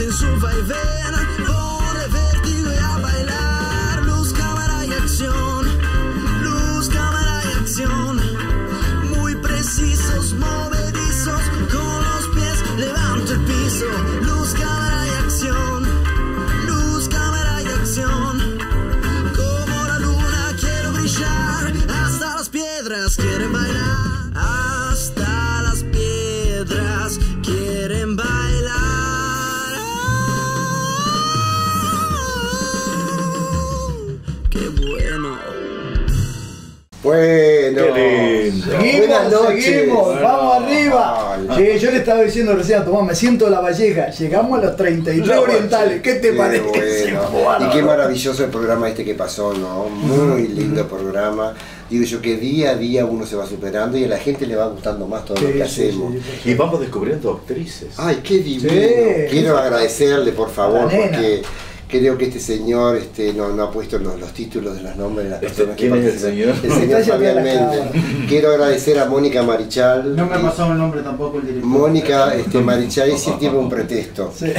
en su vaivén. Pone vértigo y a bailar. Luz, cámara y acción. Luz, cámara y acción. Muy precisos, movedizos. Con los pies levanto el piso. Luz, cámara y acción. Luz, cámara y acción. Como la luna quiero brillar. Hasta las piedras quieren bailar. Seguimos, seguimos, vamos arriba. Yo le estaba diciendo recién a Tomás, me siento la Valleja. Llegamos a los 33 La orientales. ¿Qué te Qué parece? bueno. Y qué maravilloso el programa este que pasó, ¿no? Muy lindo programa. Digo yo que día a día uno se va superando y a la gente le va gustando más todo lo que sí, hacemos. sí, Y vamos descubriendo actrices. Ay, qué divino. Sí. Quiero agradecerle, por favor, porque creo que este señor este, no, no ha puesto los, los títulos de los nombres de las Este, personas que ¿quién es el señor? El señor Fabián a Méndez. Quiero agradecer a Mónica Marichal. No me ha y- pasado el nombre tampoco el director. Mónica este, Marichal es siempre un pretexto. Sí.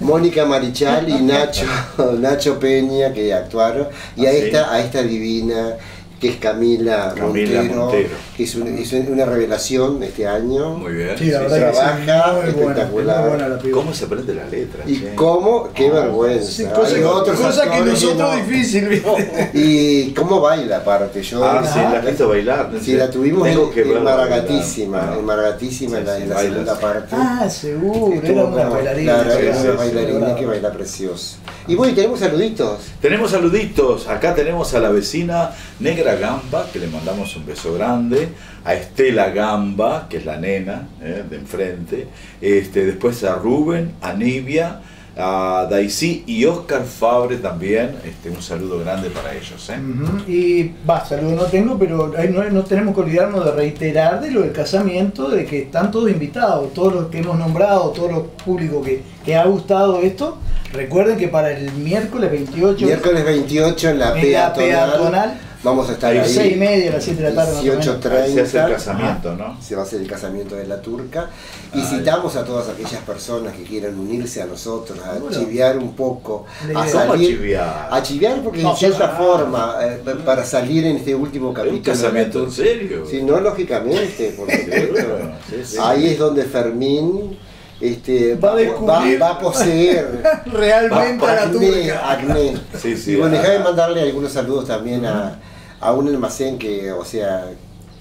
Mónica Marichal y Nacho, Nacho Peña que actuaron y a Ah, sí. esta, a esta divina que es Camila, Camila Montero, Montero. Que es, un- es una revelación de este año. Muy bien. Sí, la sí, verdad que sí, Trabaja buena, espectacular. muy buena la. ¿Cómo se aprende las letras? Y che? cómo, qué Ah, vergüenza. Sí, cosa, Hay otros cosa que nosotros no. difícil, ¿viste? Y cómo baila aparte, yo Ah, sí, la he visto bailar. Sí, la tuvimos en, que en Maragatísima, bailar. en Maragatísima en la, Sí, en la segunda parte. Ah, seguro, Estuvo era una como- bailarina. Claro, sí, era sí, una sí, bailarina que baila precioso. Y bueno, y tenemos saluditos. Tenemos saluditos. Acá tenemos a la vecina Negra Gamba, que le mandamos un beso grande. A Estela Gamba, que es la nena eh, de enfrente. Este, después a Rubén, a Nivia, a Daisy y Oscar Fabre también. Este, un saludo grande para ellos. ¿eh? Y va, saludo no tengo, pero ahí no, no tenemos que olvidarnos de reiterar de lo del casamiento, de que están todos invitados, todos los que hemos nombrado, todo lo público que, que ha gustado esto. Recuerden que para el miércoles 28, Miércoles 28 en la en la peatonal. Vamos a estar Ahí a las ahí. 6 y media, a las 7 de la tarde, más o menos. 18.30. Ahí se hace el casamiento, ¿no? Se va a hacer el casamiento de la turca. Y Ay. citamos a todas aquellas personas que quieran unirse a nosotros, a Bueno. chiviar un poco, a idea. ¿Cómo salir. chiviar? A chiviar porque No, en cierta ah. forma, eh, para salir en este último ¿Es capítulo. un casamiento en serio? Sí, no lógicamente, por supuesto. Sí, sí. Ahí es donde Fermín este, Va a va, va- a poseer realmente a la acné, turca. acné. Sí, sí, y bueno, ah, déjame ah. mandarle algunos saludos también a, a un almacén que, o sea,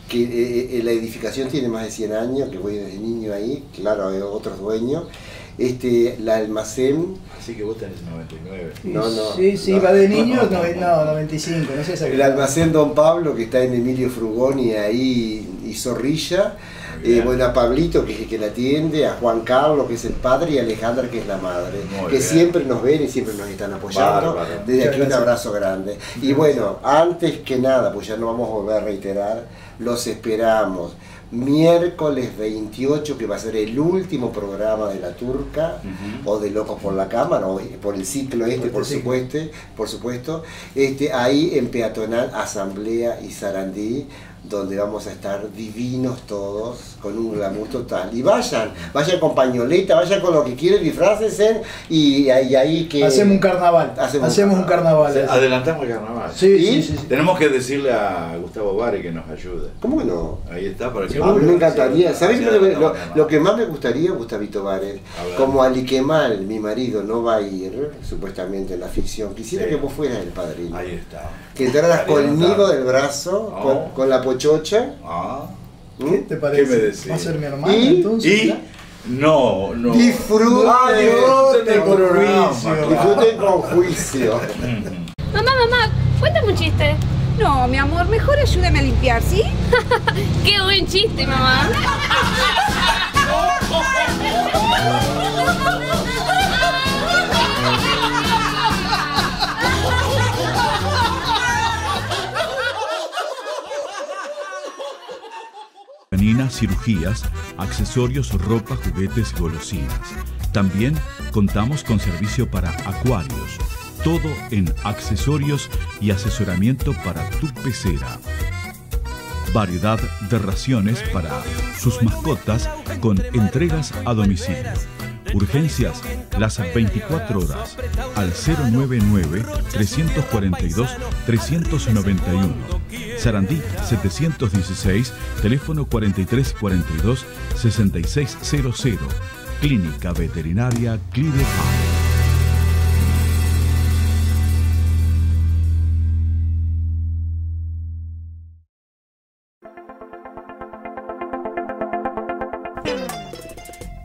que eh, eh, la edificación tiene más de 100 años, que voy desde niño ahí, claro, hay otros dueños. Este, la almacén, Así que vos tenés 99. No, no. Sí, sí, No. va de niños, no, no, 95, no sé el almacén Don Pablo, que está en Emilio Frugoni ahí y Zorrilla. Eh, bueno, a Pablito, que es el que la atiende, a Juan Carlos, que es el padre, y a Alejandra, que es la madre, Muy que bien. siempre nos ven y siempre nos están apoyando. Bárbaro. Desde aquí un abrazo grande. Y bueno, antes que nada, pues ya no vamos a volver a reiterar, los esperamos. Miércoles 28, que va a ser el último programa de La Turca, o de Locos por la Cámara, o por el ciclo este, Por por este ciclo. supuesto, por supuesto, este, ahí en Peatonal, Asamblea y Sarandí, donde vamos a estar divinos todos, con un glamour total. Y vayan, vayan con pañoleta, vayan con lo que quieran, disfrácense y ahí, ahí que... Hacemos un carnaval. Hacemos Hacemos, un carnaval. Adelantamos el carnaval. Sí, ¿Y? sí, sí, sí. Tenemos que decirle a Gustavo Bari que nos ayude. ¿Cómo que no? Ahí está, para que A mí me encantaría. Sí, ¿Sabes sí, lo, que- lo- lo más me gustaría, Gustavito ver. Como Ali Kemal, mi marido, no va a ir, supuestamente en la ficción, quisiera Sí. que vos fueras el padrino. Ahí está. Que entraras conmigo del brazo, Oh. con, con la pochocha. Ah. ¿m? ¿Qué te parece? ¿Qué me decís? ¿Va a ser mi hermana ¿Y? entonces? Y ¿ya? no, no. Disfruten, Ah, disfruten con con programa, juicio. claro. disfruten con juicio. Mamá, mamá, cuéntame un chiste. No, mi amor, mejor ayúdame a limpiar, ¿sí? Qué buen chiste, mamá. cirugías, accesorios, ropa, juguetes y golosinas. También contamos con servicio para acuarios. Todo en accesorios y asesoramiento para tu pecera. Variedad de raciones para sus mascotas con entregas a domicilio. Urgencias las 24 horas al 099-342-391. Sarandí 716, teléfono 4342-6600. Clínica Veterinaria Clidepan.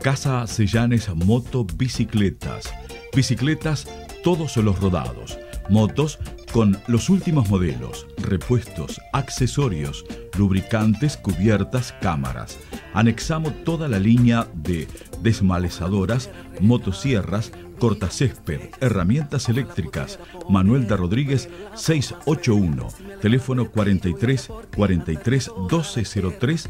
Casa Sellanes Moto Bicicletas. Bicicletas todos los rodados. Motos con los últimos modelos, repuestos, accesorios, lubricantes, cubiertas, cámaras. Anexamos toda la línea de desmalezadoras, motosierras, cortacésped, herramientas eléctricas. Manuel de Rodríguez 681, teléfono 43 43 1203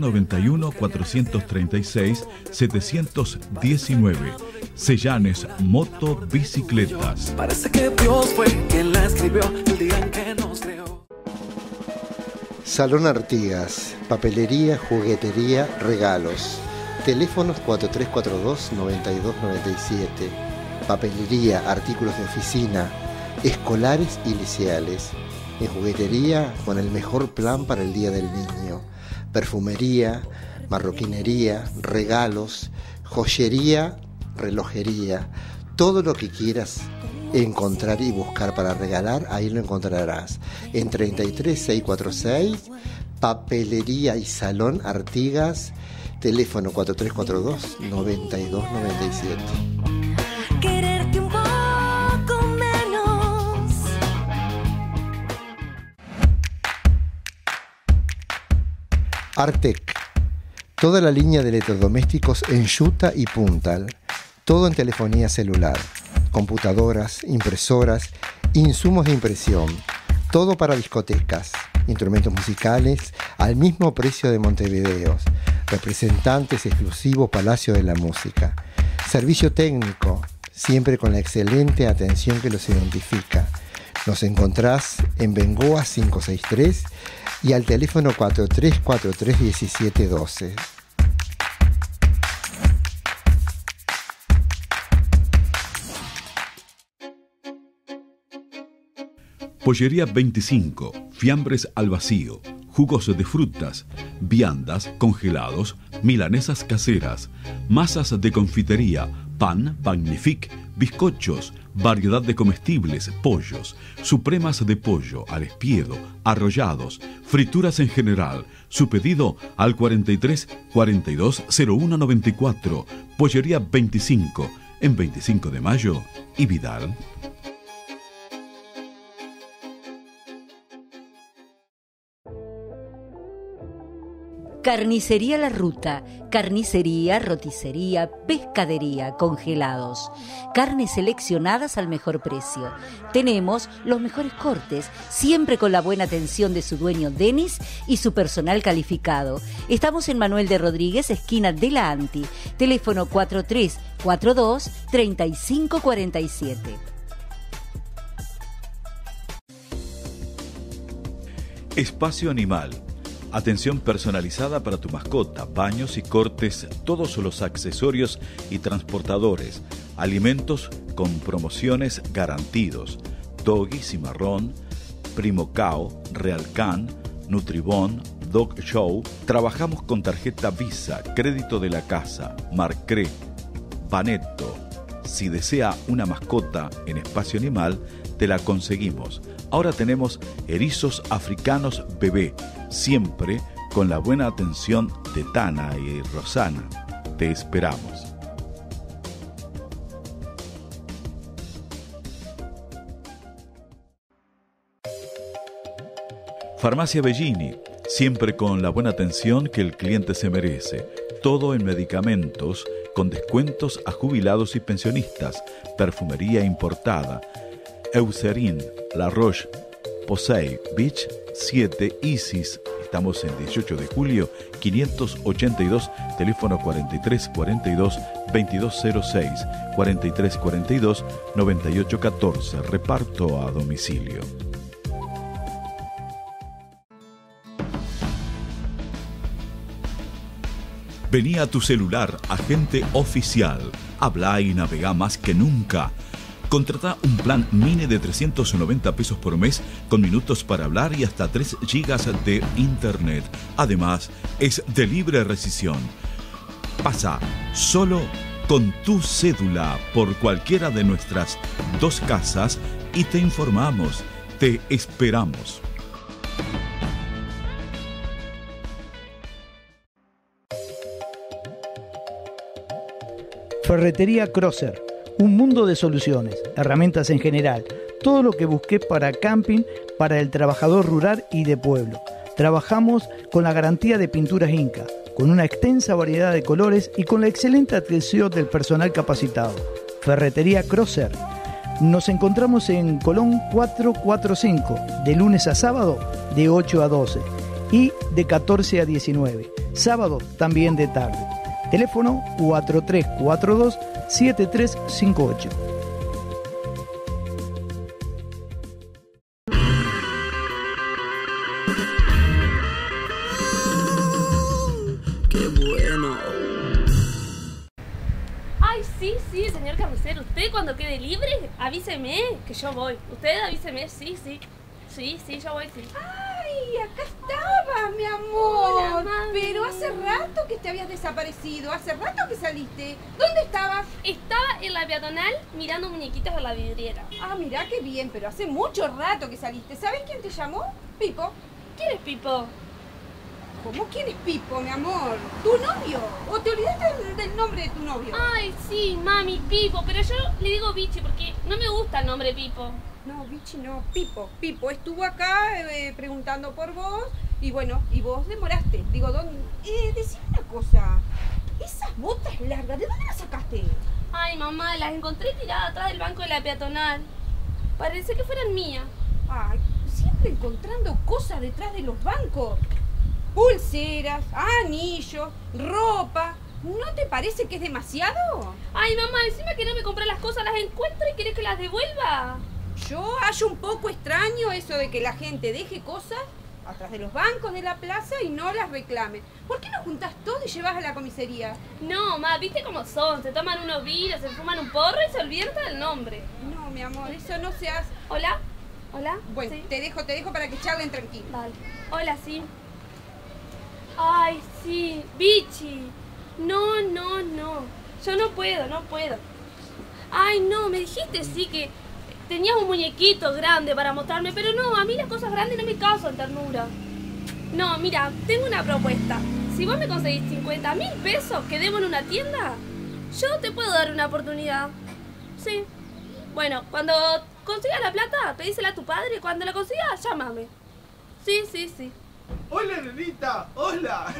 091 436 719. Sellanes Moto Bicicletas. Parece que Dios fue quien la escribió el día en que nos creó. Salón Artigas, papelería, juguetería, regalos. Teléfonos 4342-9297. Papelería, artículos de oficina, escolares y liceales. En juguetería, con el mejor plan para el Día del Niño. Perfumería, marroquinería, regalos, joyería, relojería. Todo lo que quieras encontrar y buscar para regalar, ahí lo encontrarás. En 33646, Papelería y Salón Artigas, teléfono 4342-9297. Quererte un poco menos. Artec. Toda la línea de electrodomésticos en Yuta y Puntal. Todo en telefonía celular. Computadoras, impresoras, insumos de impresión. Todo para discotecas. Instrumentos musicales al mismo precio de Montevideos. Representantes exclusivos Palacio de la Música. Servicio técnico, siempre con la excelente atención que los identifica. Nos encontrás en Bengoa 563 y al teléfono 43431712. Pollería 25, fiambres al vacío, jugos de frutas, viandas, congelados, milanesas caseras, masas de confitería, pan, pagnific, bizcochos, variedad de comestibles, pollos, supremas de pollo, al espiedo, arrollados, frituras en general. Su pedido al 43 42 01 94, Pollería 25, en 25 de mayo y Vidal. Carnicería La Ruta, carnicería, roticería, pescadería, congelados, carnes seleccionadas al mejor precio. Tenemos los mejores cortes, siempre con la buena atención de su dueño Denis y su personal calificado. Estamos en Manuel de Rodríguez, esquina de la Anti, teléfono 4342 3547. Espacio Animal. Atención personalizada para tu mascota, baños y cortes, todos los accesorios y transportadores, alimentos con promociones garantidos, Doggy Cimarrón, Primo Cao, Real Can, Nutribón, Dog Show. Trabajamos con tarjeta Visa, crédito de la casa, Marcré, Baneto. Si desea una mascota en espacio animal, te la conseguimos. Ahora tenemos erizos africanos bebé, siempre con la buena atención de Tana y Rosana. Te esperamos. Farmacia Bellini, siempre con la buena atención que el cliente se merece. Todo en medicamentos, con descuentos a jubilados y pensionistas, perfumería importada, Eucerin, La Roche, Posay, Beach 7, Isis. Estamos en 18 de julio, 582, teléfono 4342 2206, 4342 9814, reparto a domicilio. Vení a tu celular, agente oficial. Habla y navega más que nunca. Contrata un plan mini de 390 pesos por mes con minutos para hablar y hasta 3 gigas de internet. Además, es de libre rescisión. Pasa solo con tu cédula por cualquiera de nuestras dos casas y te informamos. Te esperamos. Ferretería Crosser, un mundo de soluciones, herramientas en general, todo lo que busqué para camping, para el trabajador rural y de pueblo. Trabajamos con la garantía de pinturas Inca, con una extensa variedad de colores y con la excelente atención del personal capacitado. Ferretería Crosser. Nos encontramos en Colón 445, de lunes a sábado de 8 a 12 y de 14 a 19. Sábado también de tarde. Teléfono 4342-7358. Qué bueno. Ay, sí, sí, señor carnicero. Usted cuando quede libre, avíseme, que yo voy. Usted avíseme, sí, sí. Sí, sí, yo voy, sí. Ay, acá estabas, mi amor. Hola. Pero hace rato que te habías desaparecido. Hace rato que saliste. ¿Dónde estabas? Estaba en la peatonal mirando muñequitos a la vidriera. Ah, mirá qué bien, pero hace mucho rato que saliste. ¿Sabes quién te llamó? Pipo. ¿Quién es Pipo? ¿Cómo quién es Pipo, mi amor? ¿Tu novio? ¿O te olvidaste del, del nombre de tu novio? Ay, sí, mami, Pipo, pero yo le digo Bichi porque no me gusta el nombre Pipo. No, Bichi, no, Pipo. Pipo estuvo acá eh, preguntando por vos y bueno, y vos demoraste. Digo, ¿dónde? Eh, decime una cosa. Esas botas largas, ¿de dónde las sacaste? Ay, mamá, las encontré tiradas atrás del banco de la peatonal. Parece que fueran mías. Ay, siempre encontrando cosas detrás de los bancos. Pulseras, anillos, ropa. ¿No te parece que es demasiado? Ay, mamá, encima que no me compré las cosas, las encuentro y querés que las devuelva. Yo hallo un poco extraño eso de que la gente deje cosas atrás de los bancos de la plaza y no las reclame. ¿Por qué no juntas todo y llevas a la comisaría? No, ma, viste cómo son. Se toman unos vinos, se fuman un porro y se olvidan del nombre. No, mi amor, eso no se hace. ¿Hola? ¿Hola? Bueno, Sí. te dejo, te dejo para que charlen tranquilo. Vale. Hola, sí. Ay, sí. Bichi. No, no, no. Yo no puedo, no puedo. Ay, no, me dijiste sí que tenías un muñequito grande para mostrarme, pero no, a mí las cosas grandes no me causan ternura. No, mira, tengo una propuesta. Si vos me conseguís 50 mil pesos que debo en una tienda, yo te puedo dar una oportunidad. Sí. Bueno, cuando consigas la plata, pedísela a tu padre. Cuando la consigas, llámame. Sí, sí, sí. Hola, nenita. Hola.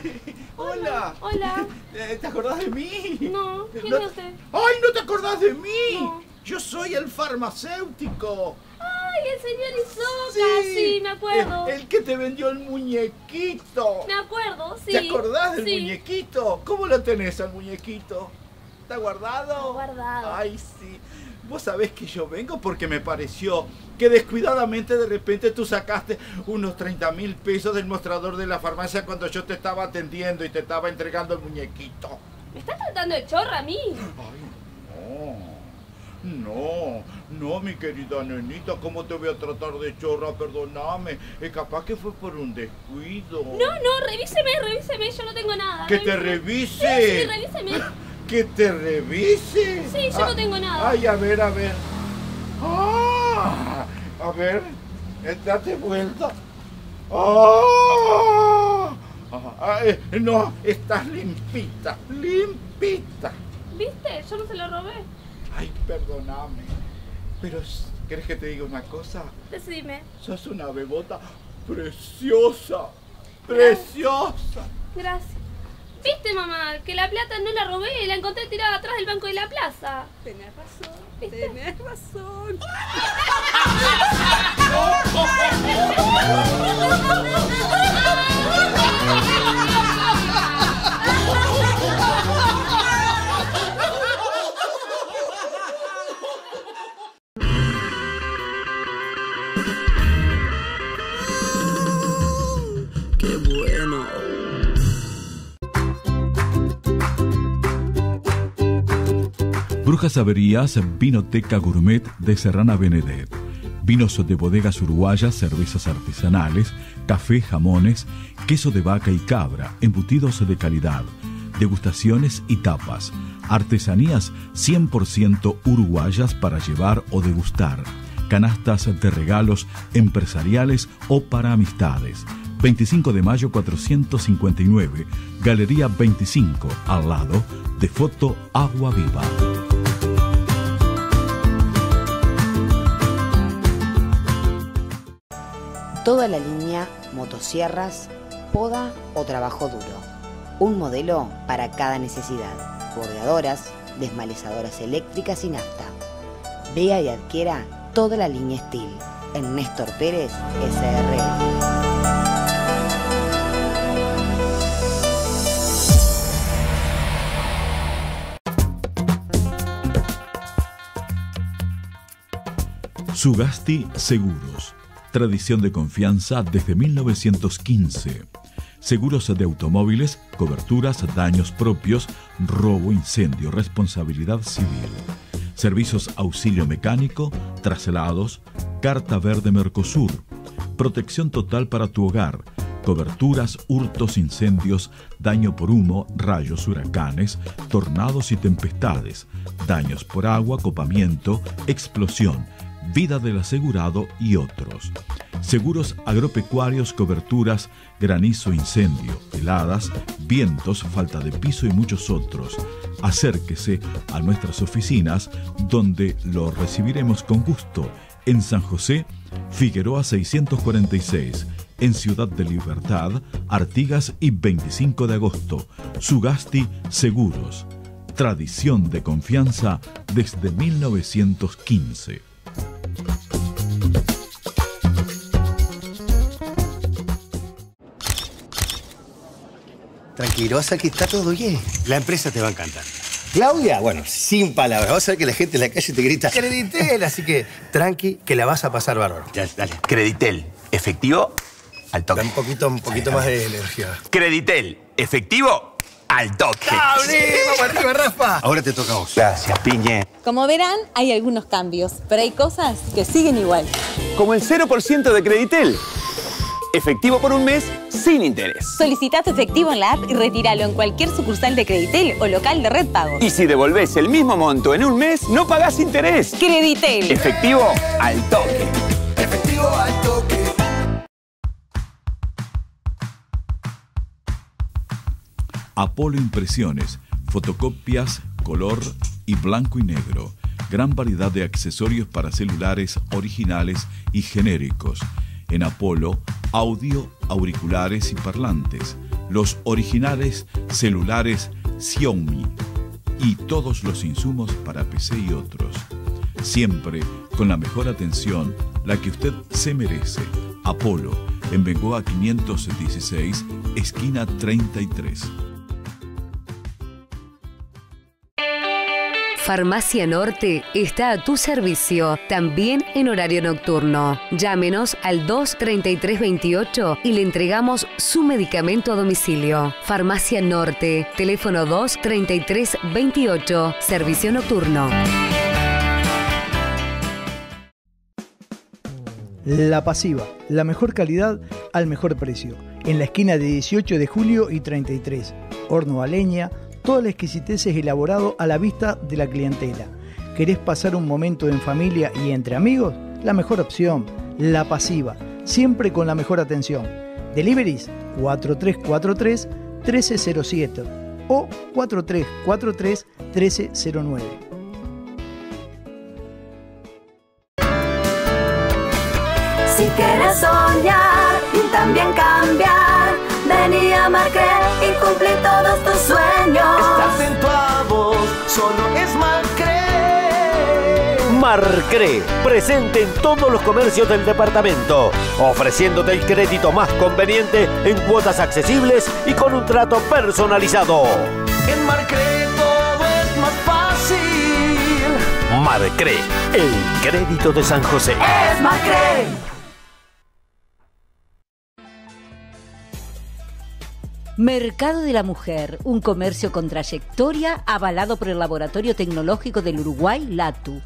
Hola. Hola. ¿Te acordás de mí? No, ¿quién No- es usted? ¡Ay, no te acordás de mí! No. Yo soy el farmacéutico. Ay, el señor Isoca, sí, me acuerdo. El, el que te vendió el muñequito. Me acuerdo, sí. ¿Te acordás del sí. muñequito? ¿Cómo lo tenés al muñequito? ¿Está guardado? Está guardado. Ay, sí. Vos sabés que yo vengo porque me pareció que descuidadamente de repente tú sacaste unos 30 mil pesos del mostrador de la farmacia cuando yo te estaba atendiendo y te estaba entregando el muñequito. ¿Me estás tratando de chorra a mí? Ay, no. No, no, mi querida nenita, ¿cómo te voy a tratar de chorra? Perdóname. Es capaz que fue por un descuido. No, no, revíseme, revíseme, yo no tengo nada. ¡Que te revise! Sí, sí, revíseme. ¡Que te revise! Ah, Sí, yo no tengo nada. Ay, a ver, a ver. Ah, a ver, eh, date vuelta. Ah, ah, eh, no, estás limpita, limpita. ¿Viste? Yo no se lo robé. Ay, perdóname. Pero, ¿querés que te diga una cosa? Decime. Sos una bebota preciosa. Preciosa. Gracias. ¿Viste, mamá? Que la plata no la robé, la encontré tirada atrás del banco de la plaza. Tenés razón, ¿Viste? tenés razón. Brujas Averías, Vinoteca Gourmet de Serrana Benedet. Vinos de bodegas uruguayas, cervezas artesanales, café, jamones, queso de vaca y cabra, embutidos de calidad, degustaciones y tapas, artesanías 100% uruguayas para llevar o degustar, canastas de regalos empresariales o para amistades. 25 de mayo 459, Galería 25, al lado de Foto Agua Viva. Toda la línea motosierras, poda o trabajo duro. Un modelo para cada necesidad. Bordeadoras, desmalezadoras eléctricas y nafta. Vea y adquiera toda la línea Steel en Néstor Pérez SRL. Sugasti Seguros. Tradición de confianza desde 1915. Seguros de automóviles, coberturas, daños propios, robo, incendio, responsabilidad civil. Servicios auxilio mecánico, traslados, carta verde Mercosur. Protección total para tu hogar. Coberturas, hurtos, incendios, daño por humo, rayos, huracanes, tornados y tempestades, daños por agua, copamiento, explosión, vida del asegurado y otros. Seguros agropecuarios, coberturas, granizo, incendio, heladas, vientos, falta de piso y muchos otros. Acérquese a nuestras oficinas donde lo recibiremos con gusto en San José, Figueroa 646, en Ciudad de Libertad, Artigas y 25 de agosto. Sugasti Seguros. Tradición de confianza desde 1915. Tranquilo, vas a que está todo bien. La empresa te va a encantar. Claudia, bueno, sin palabras. Vas a ver que la gente en la calle te grita Creditel, así que tranqui, que la vas a pasar bárbaro. Ya, dale. Creditel, efectivo al toque. Da un poquito, un poquito más de energía. Creditel, efectivo al toque. ¡Vamos arriba, Rafa! Ahora te toca a vos. Gracias, Piñe. Como verán, hay algunos cambios, pero hay cosas que siguen igual. Como el 0% de Creditel. Efectivo por un mes sin interés. Solicita tu efectivo en la app y retíralo en cualquier sucursal de Creditel o local de Red Pago. Y si devolvés el mismo monto en un mes, no pagás interés. Creditel. Efectivo al toque. Efectivo al toque. Apolo Impresiones, fotocopias, color y blanco y negro. Gran variedad de accesorios para celulares originales y genéricos. En Apolo, audio, auriculares y parlantes. Los originales celulares Xiaomi. Y todos los insumos para PC y otros. Siempre con la mejor atención, la que usted se merece. Apolo, en Bengoa 516, esquina 33. Farmacia Norte está a tu servicio, también en horario nocturno. Llámenos al 23328 y le entregamos su medicamento a domicilio. Farmacia Norte, teléfono 23328, servicio nocturno. La Pasiva, la mejor calidad al mejor precio. En la esquina de 18 de julio y 33. Horno a leña, toda la exquisitez es elaborado a la vista de la clientela. ¿Querés pasar un momento en familia y entre amigos? La mejor opción, La Pasiva, siempre con la mejor atención. Deliveries 4343 1307 o 4343 1309. Si quieres soñar y también cambiar, vení a Marcre y cumplí todos tus sueños. Solo es Marcre. Marcre, presente en todos los comercios del departamento, ofreciéndote el crédito más conveniente en cuotas accesibles y con un trato personalizado. En Marcre todo es más fácil. Marcre, el crédito de San José. Es Marcre. Mercado de la Mujer, un comercio con trayectoria avalado por el Laboratorio Tecnológico del Uruguay, LATU.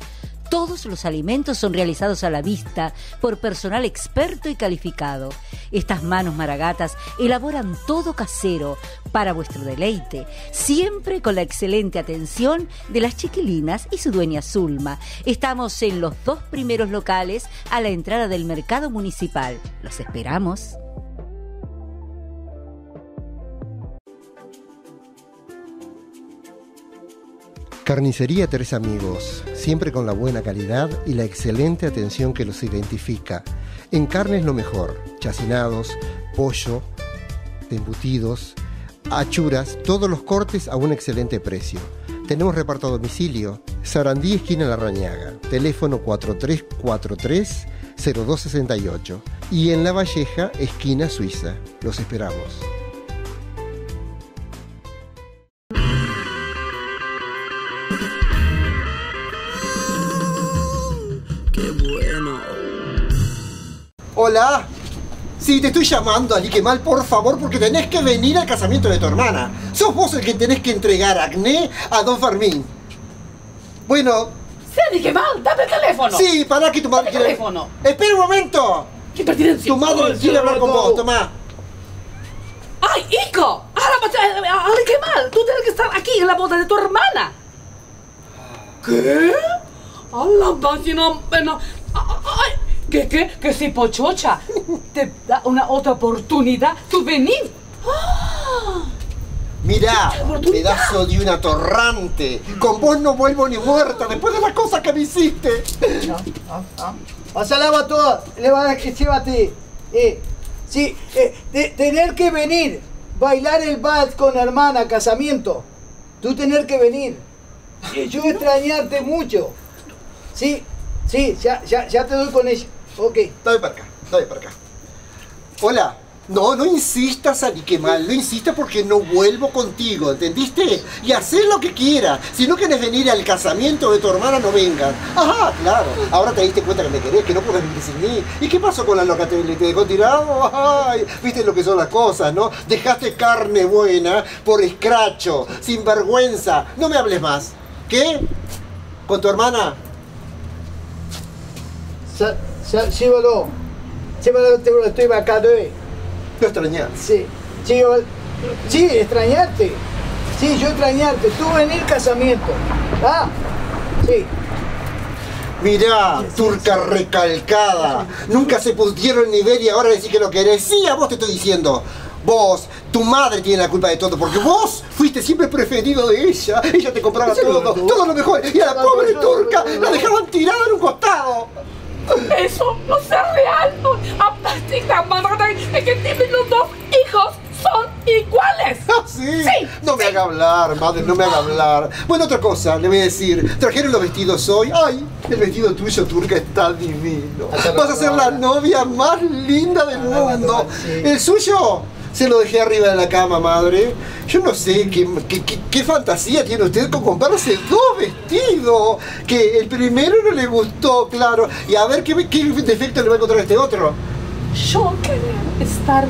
Todos los alimentos son realizados a la vista por personal experto y calificado. Estas manos maragatas elaboran todo casero para vuestro deleite, siempre con la excelente atención de las chiquilinas y su dueña Zulma. Estamos en los dos primeros locales a la entrada del mercado municipal. Los esperamos. Carnicería Tres Amigos, siempre con la buena calidad y la excelente atención que los identifica. En carnes lo mejor, chacinados, pollo, embutidos, achuras, todos los cortes a un excelente precio. Tenemos reparto a domicilio, Sarandí, esquina La Rañaga, teléfono 4343-0268 y en La Valleja, esquina Suiza. Los esperamos. Qué bueno. Hola. Sí, te estoy llamando, Ali mal, por favor, porque tenés que venir al casamiento de tu hermana. Sos vos el que tenés que entregar acné a Don Fermín. Bueno. Sandy mal, dame el teléfono. Sí, para que tu madre quiere- teléfono. Espera un momento. ¡Qué pertinencia! Tu madre quiere hablar con vos, tomá. ¡Ay, hijo! Ahora, eh, Ale, qué mal. Tú tienes que estar aquí en la boda de tu hermana. ¿Qué? A la página. bueno, ay, ¿Qué, qué? Que si Pochocha te da una otra oportunidad, tú venís. ¡Ah! Mirá, pedazo de una torrante. Con vos no vuelvo ni muerta después de las cosas que me hiciste. Pasalaba todo, le va a dar que llévate. Eh, sí, eh, de- tener que venir, bailar el vals con hermana, casamiento. Tú tener que venir. Y yo extrañarte mucho. Sí, sí, ya, ya, ya te doy con ella. Ok. Dame para acá, dame para acá. Hola. No, no insistas, mal, no insistas porque no vuelvo contigo, ¿entendiste? Y hacer lo que quieras. Si no quieres venir al casamiento de tu hermana, no vengas. Ajá, claro. Ahora te diste cuenta que me querés, que no puedes vivir sin mí. ¿Y qué pasó con la loca? ¿Te, te dejó tirado? Ay, viste lo que son las cosas, ¿no? Dejaste carne buena por escracho, sin vergüenza. No me hables más. ¿Qué? ¿Con tu hermana? Sa- sa- Llévalo. Llévalo, te lo estoy bacando, eh. Lo extrañás. Sí. Sí, extrañarte. Sí, yo extrañarte. Tú venir casamiento. Ah, sí. Mirá, turca recalcada. Nunca se pudieron ni ver y ahora decís que lo querés. Sí, a vos te estoy diciendo. Vos, tu madre tiene la culpa de todo, porque vos fuiste siempre preferido de ella. Ella te compraba todo, todo lo mejor. Y a la pobre turca la dejaban tirada en un costado. Eso no es real. No. Aparte, la madre es que tienen los dos hijos son iguales. ¿Sí? No me haga hablar, madre, no me haga hablar. Bueno, otra cosa, le voy a decir. Trajeron los vestidos hoy. Ay, el vestido tuyo, turca, está divino. Vas a ser la novia más linda del mundo. El suyo se lo dejé arriba de la cama, madre. Yo no sé qué, qué- qué- qué fantasía tiene usted con comprarse dos vestidos. Que el primero no le gustó, claro. Y a ver qué, defecto le va a encontrar a este otro. Yo quería estar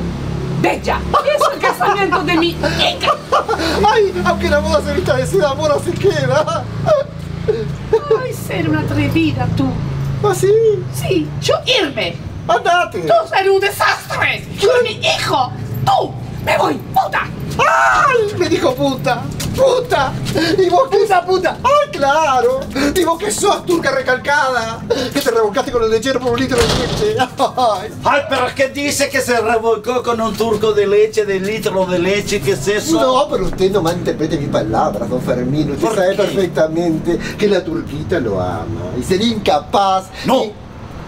bella. Es el casamiento de mi hija. Ay, aunque la boda se vista de seda, amor, así queda. Ay, ser una atrevida tú. ¿Ah, sí? Sí, yo irme. Andate. Tú eres un desastre. Con mi hijo. Tú. Me voy, puta. ¡Ay! Me dijo puta. ¡Puta! ¿Y vos qué? Puta, puta. ¡Ay, claro! ¿Y vos qué sos, turca recalcada? Que te revolcaste con el lechero por un litro de leche. ¡Ay! Ay, pero es que dice que se revolcó con un turco de leche, de litro de leche, ¿qué es eso? No, pero usted no malinterprete mis palabras, don Fermín. Usted ¿Por sabe qué? perfectamente que la turquita lo ama y sería incapaz. No.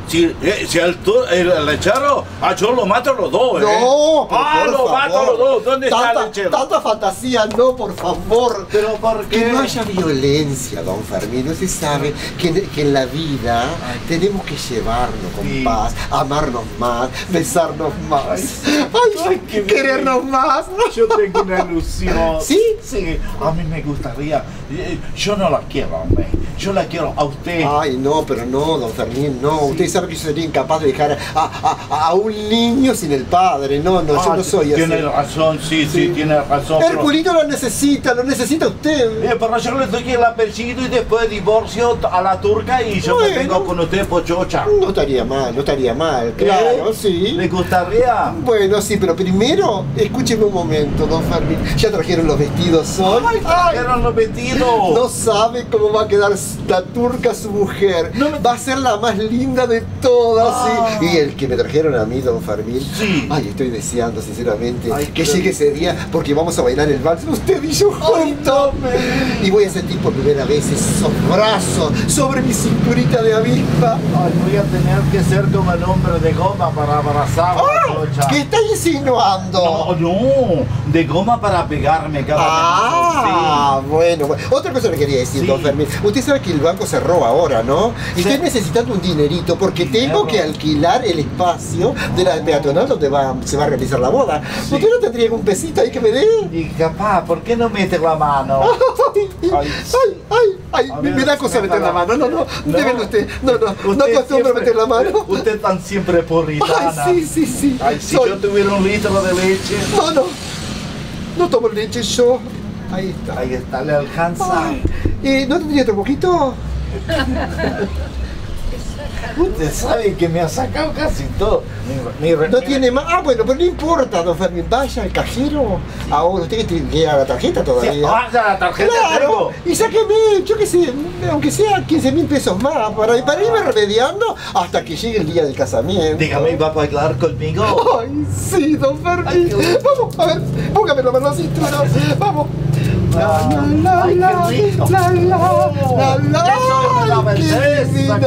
Si, eh, si el, tur- el, el lechero, ah, yo lo mato a los dos, ¿eh? No, pero ah, por lo mato a los favor. dos. ¿Dónde está tanta, el lechero? Tanta fantasía, no, por favor. Pero ¿por Que qué? no haya violencia, don Fermín. Usted sabe que, que en la vida tenemos que llevarnos con Sí. paz, amarnos más, besarnos más, ay, ay, qué querernos más. Yo tengo una ilusión. ¿Sí? Sí, a mí me gustaría. eh, Yo no la quiero, hombre. Yo la quiero a usted. Ay, no, pero no, don Fermín, no. Usted sabe que yo sería incapaz de dejar a, a- a un niño sin el padre. No, no, yo Ah, no soy así. Tiene razón, sí, sí, tiene razón. pero- Herculito lo necesita, lo necesita usted. Eh, pero yo le doy el apellido y después divorcio a la turca y yo me Bueno. vengo con usted pochocha. No estaría mal, no estaría mal, claro, sí. ¿Le gustaría? Bueno, sí, pero primero, escúcheme un momento, don Fermín. ¿Ya trajeron los vestidos hoy? ¡Ay, trajeron los vestidos! No sabe cómo va a quedar la turca su mujer. Va a ser la más linda de todas, Ah. sí. Y el que me trajeron a mí, don Fermín. Sí. Ay, estoy deseando, sinceramente, Ay, que llegue ese día porque vamos a bailar el vals usted y yo juntos. Y voy a sentir por primera vez esos brazos sobre mi cinturita de avispa. Ay, voy a tener que ser como el hombre de goma para abrazar a la pocha. ¿Qué está insinuando? No, no, de goma para pegarme cada Ah, bueno, bueno. Otra cosa le quería decir, Sí. don Fermín. Usted sabe que el banco cerró ahora, ¿no? Y estoy necesitando un dinerito porque tengo que alquilar el espacio de la peatonal donde va, se va a realizar la boda. ¿Usted no tendría algún pesito ahí que me dé? Y capaz, ¿por qué no mete la mano? Ay, ay, ay, ay, me, me da cosa meter la mano. No, no, No. debe usted. No, no, no Usted acostumbro a siempre- meter la mano. Usted tan siempre porritana. Ay, sí, sí, sí. Ay, si Soy- yo tuviera un litro de leche. No, no. No tomo leche yo. Ahí está. Ahí está, le alcanza. ¿Y no tendría otro poquito? Usted sabe que me ha sacado casi todo. Mi- mi- No tiene más. Ah, bueno, pero no importa, don Fermín. Vaya al cajero. Ahora, usted que tiene que ir a la tarjeta todavía. Sí, vaya a la tarjeta Claro. Y sáqueme, yo qué sé, aunque sea 15 mil pesos más, para, para irme remediando hasta que llegue el día del casamiento. Dígame, ¿va a bailar conmigo? Ay, sí, don Fermín. Vamos, a ver, póngame la mano a la cintura. Vamos. La, la, la, la, Ay, qué rico. la, la, la, la. Eso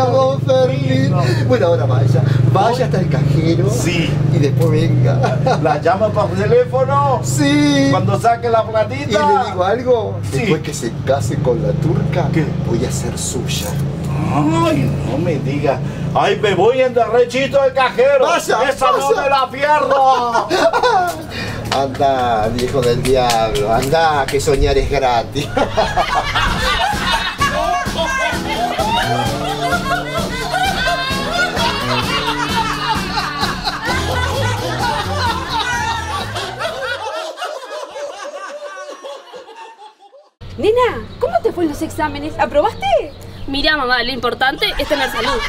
Bueno, ahora vaya. Vaya hasta el cajero. Sí. Y después venga. ¿La llama por teléfono? Sí. Cuando saque la Y platita. le digo algo, Sí. después que se case con la turca, ¿Qué? voy a ser suya. Ay, no me diga. Ay, me voy en derechito al cajero. Vaya, Esa no vaya. me la pierdo. Anda, viejo del diablo, anda, que soñar es gratis. ¿cómo te fue en los exámenes? ¿Aprobaste? Mira, mamá, lo importante es tener salud.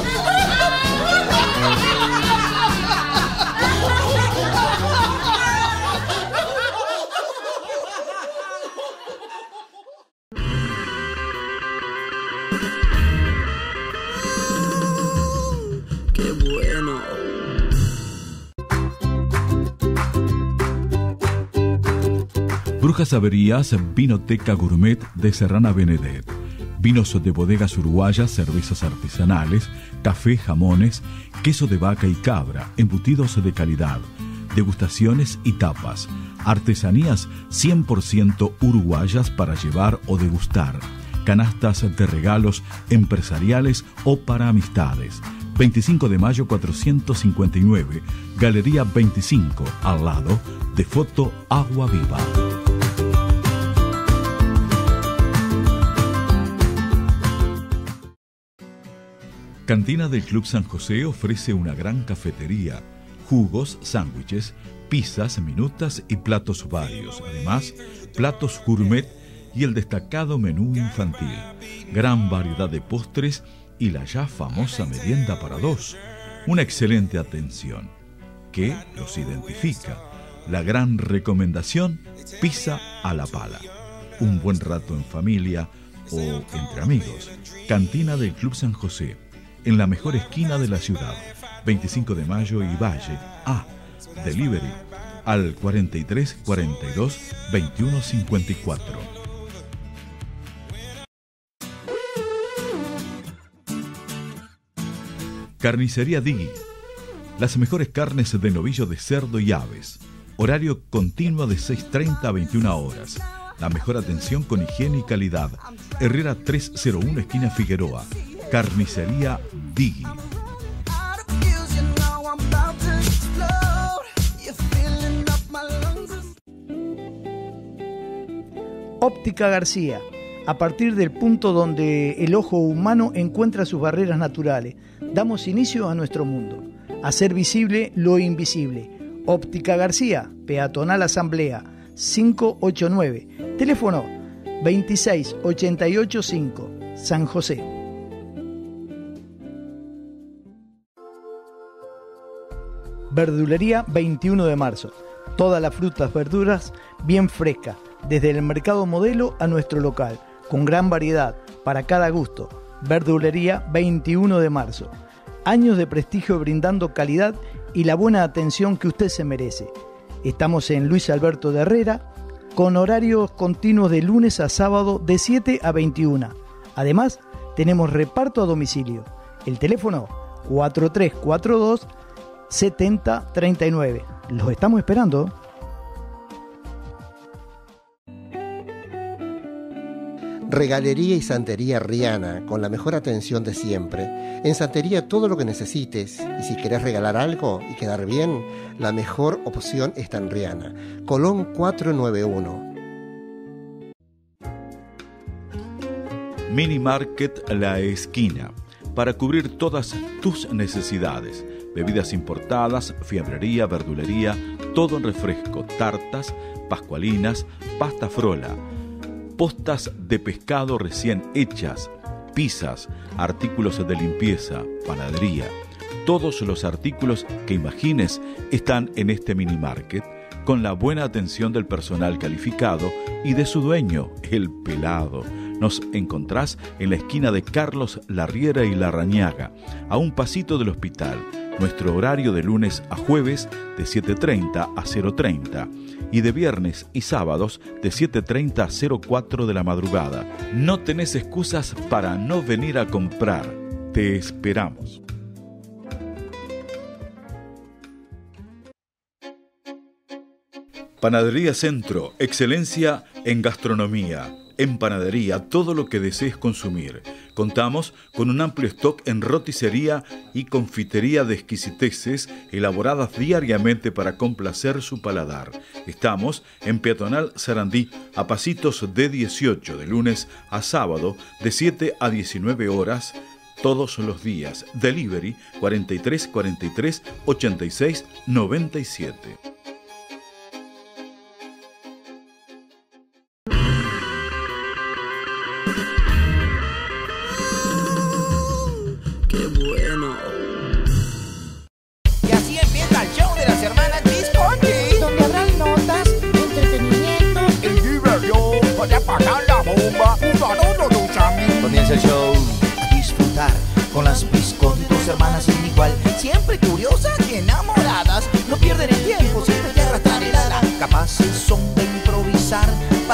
Brujas Averías, Vinoteca Gourmet de Serrana Benedet. Vinos de bodegas uruguayas, cervezas artesanales, café, jamones, queso de vaca y cabra, embutidos de calidad, degustaciones y tapas. Artesanías 100% uruguayas para llevar o degustar. Canastas de regalos empresariales o para amistades. 25 de mayo 459, Galería 25, al lado de Foto Agua Viva. Cantina del Club San José ofrece una gran cafetería, jugos, sándwiches, pizzas, minutas y platos varios. Además, platos gourmet y el destacado menú infantil. Gran variedad de postres y la ya famosa merienda para dos. Una excelente atención. ¿Qué los identifica? La gran recomendación, pizza a la pala. Un buen rato en familia o entre amigos. Cantina del Club San José, en la mejor esquina de la ciudad. 25 de mayo y Valle. A. Delivery al 43 42 21 54. Carnicería Digui. Las mejores carnes de novillo de cerdo y aves. Horario continuo de 6.30 a 21 horas. La mejor atención con higiene y calidad. Herrera 301, esquina Figueroa. Carnicería Digui. Óptica García. a partir del punto donde el ojo humano encuentra sus barreras naturales. Damos inicio a nuestro mundo. Hacer visible lo invisible. Óptica García, Peatonal Asamblea, 589. Teléfono 26885, San José. Verdulería 21 de marzo. Todas las frutas, verduras bien frescas, desde el mercado modelo a nuestro local, con gran variedad, para cada gusto. Verdulería 21 de marzo. Años de prestigio brindando calidad y la buena atención que usted se merece. Estamos en Luis Alberto de Herrera, con horarios continuos de lunes a sábado de 7 a 21. Además, tenemos reparto a domicilio. El teléfono 4342 7039. Los estamos esperando. Regalería y Santería Riana, con la mejor atención de siempre. En Santería todo lo que necesites y si querés regalar algo y quedar bien, la mejor opción está en Riana. Colón 491. Mini Market La Esquina, para cubrir todas tus necesidades. Bebidas importadas, fiambrería, verdulería, todo en refresco, tartas, pascualinas, pasta frola, postas de pescado recién hechas, pizzas, artículos de limpieza, panadería. Todos los artículos que imagines están en este mini market con la buena atención del personal calificado y de su dueño, el pelado. Nos encontrás en la esquina de Carlos Larriera y Larrañaga, a un pasito del hospital. Nuestro horario de lunes a jueves de 7.30 a 0.30 y de viernes y sábados de 7.30 a 04 de la madrugada. No tenés excusas para no venir a comprar. Te esperamos. Panadería Centro, excelencia en gastronomía, en panadería, todo lo que desees consumir. Contamos con un amplio stock en roticería y confitería de exquisiteces elaboradas diariamente para complacer su paladar. Estamos en Peatonal Sarandí, a pasitos de 18, de lunes a sábado, de 7 a 19 horas todos los días. Delivery 43 43 86 97.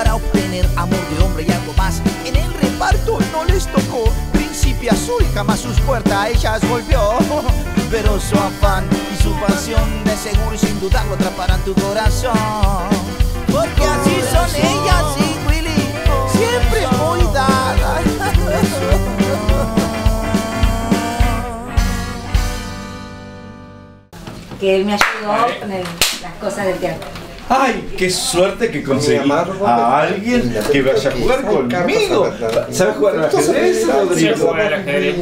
Para obtener amor de hombre y algo más. En el reparto no les tocó príncipe azul, jamás sus puertas a ellas volvió. Pero su afán y su pasión de seguro y sin dudarlo atraparán tu corazón. Porque así son ellas, sí, Willy. Siempre muy dadas. Que él me ayudó con el- las cosas del teatro. ¡Ay, qué suerte que conseguí a alguien que vaya a jugar conmigo! ¿Sabes jugar al ajedrez, Rodrigo?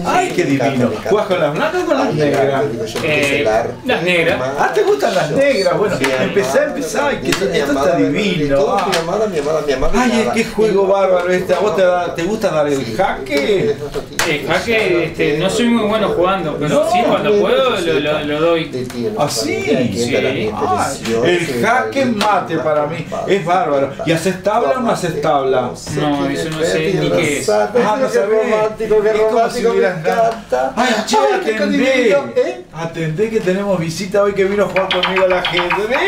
¡Ay, qué divino! ¿Juegas con las blancas o con las negras? Eh, las negras. Ah, ¿te gustan las negras? Bueno, empezá, empezá. Ay, que esto está divino. Mi amada, mi amada, mi amada. Ay, qué juego bárbaro este. ¿A vos te, da- te gusta dar el jaque? El jaque, este, no soy muy bueno jugando, pero sí, cuando puedo lo, lo, lo doy. ¿Ah, sí? Sí. Ay, el jaque mate para mí es bárbaro. ¿Y haces tabla o no haces tabla? No, eso no sé ni qué es. Ah, no Qué sabés. romántico, qué romántico, me encanta. Ay, che, atendé. ¿eh? Atendé que tenemos visita hoy que vino a jugar conmigo al ajedrez.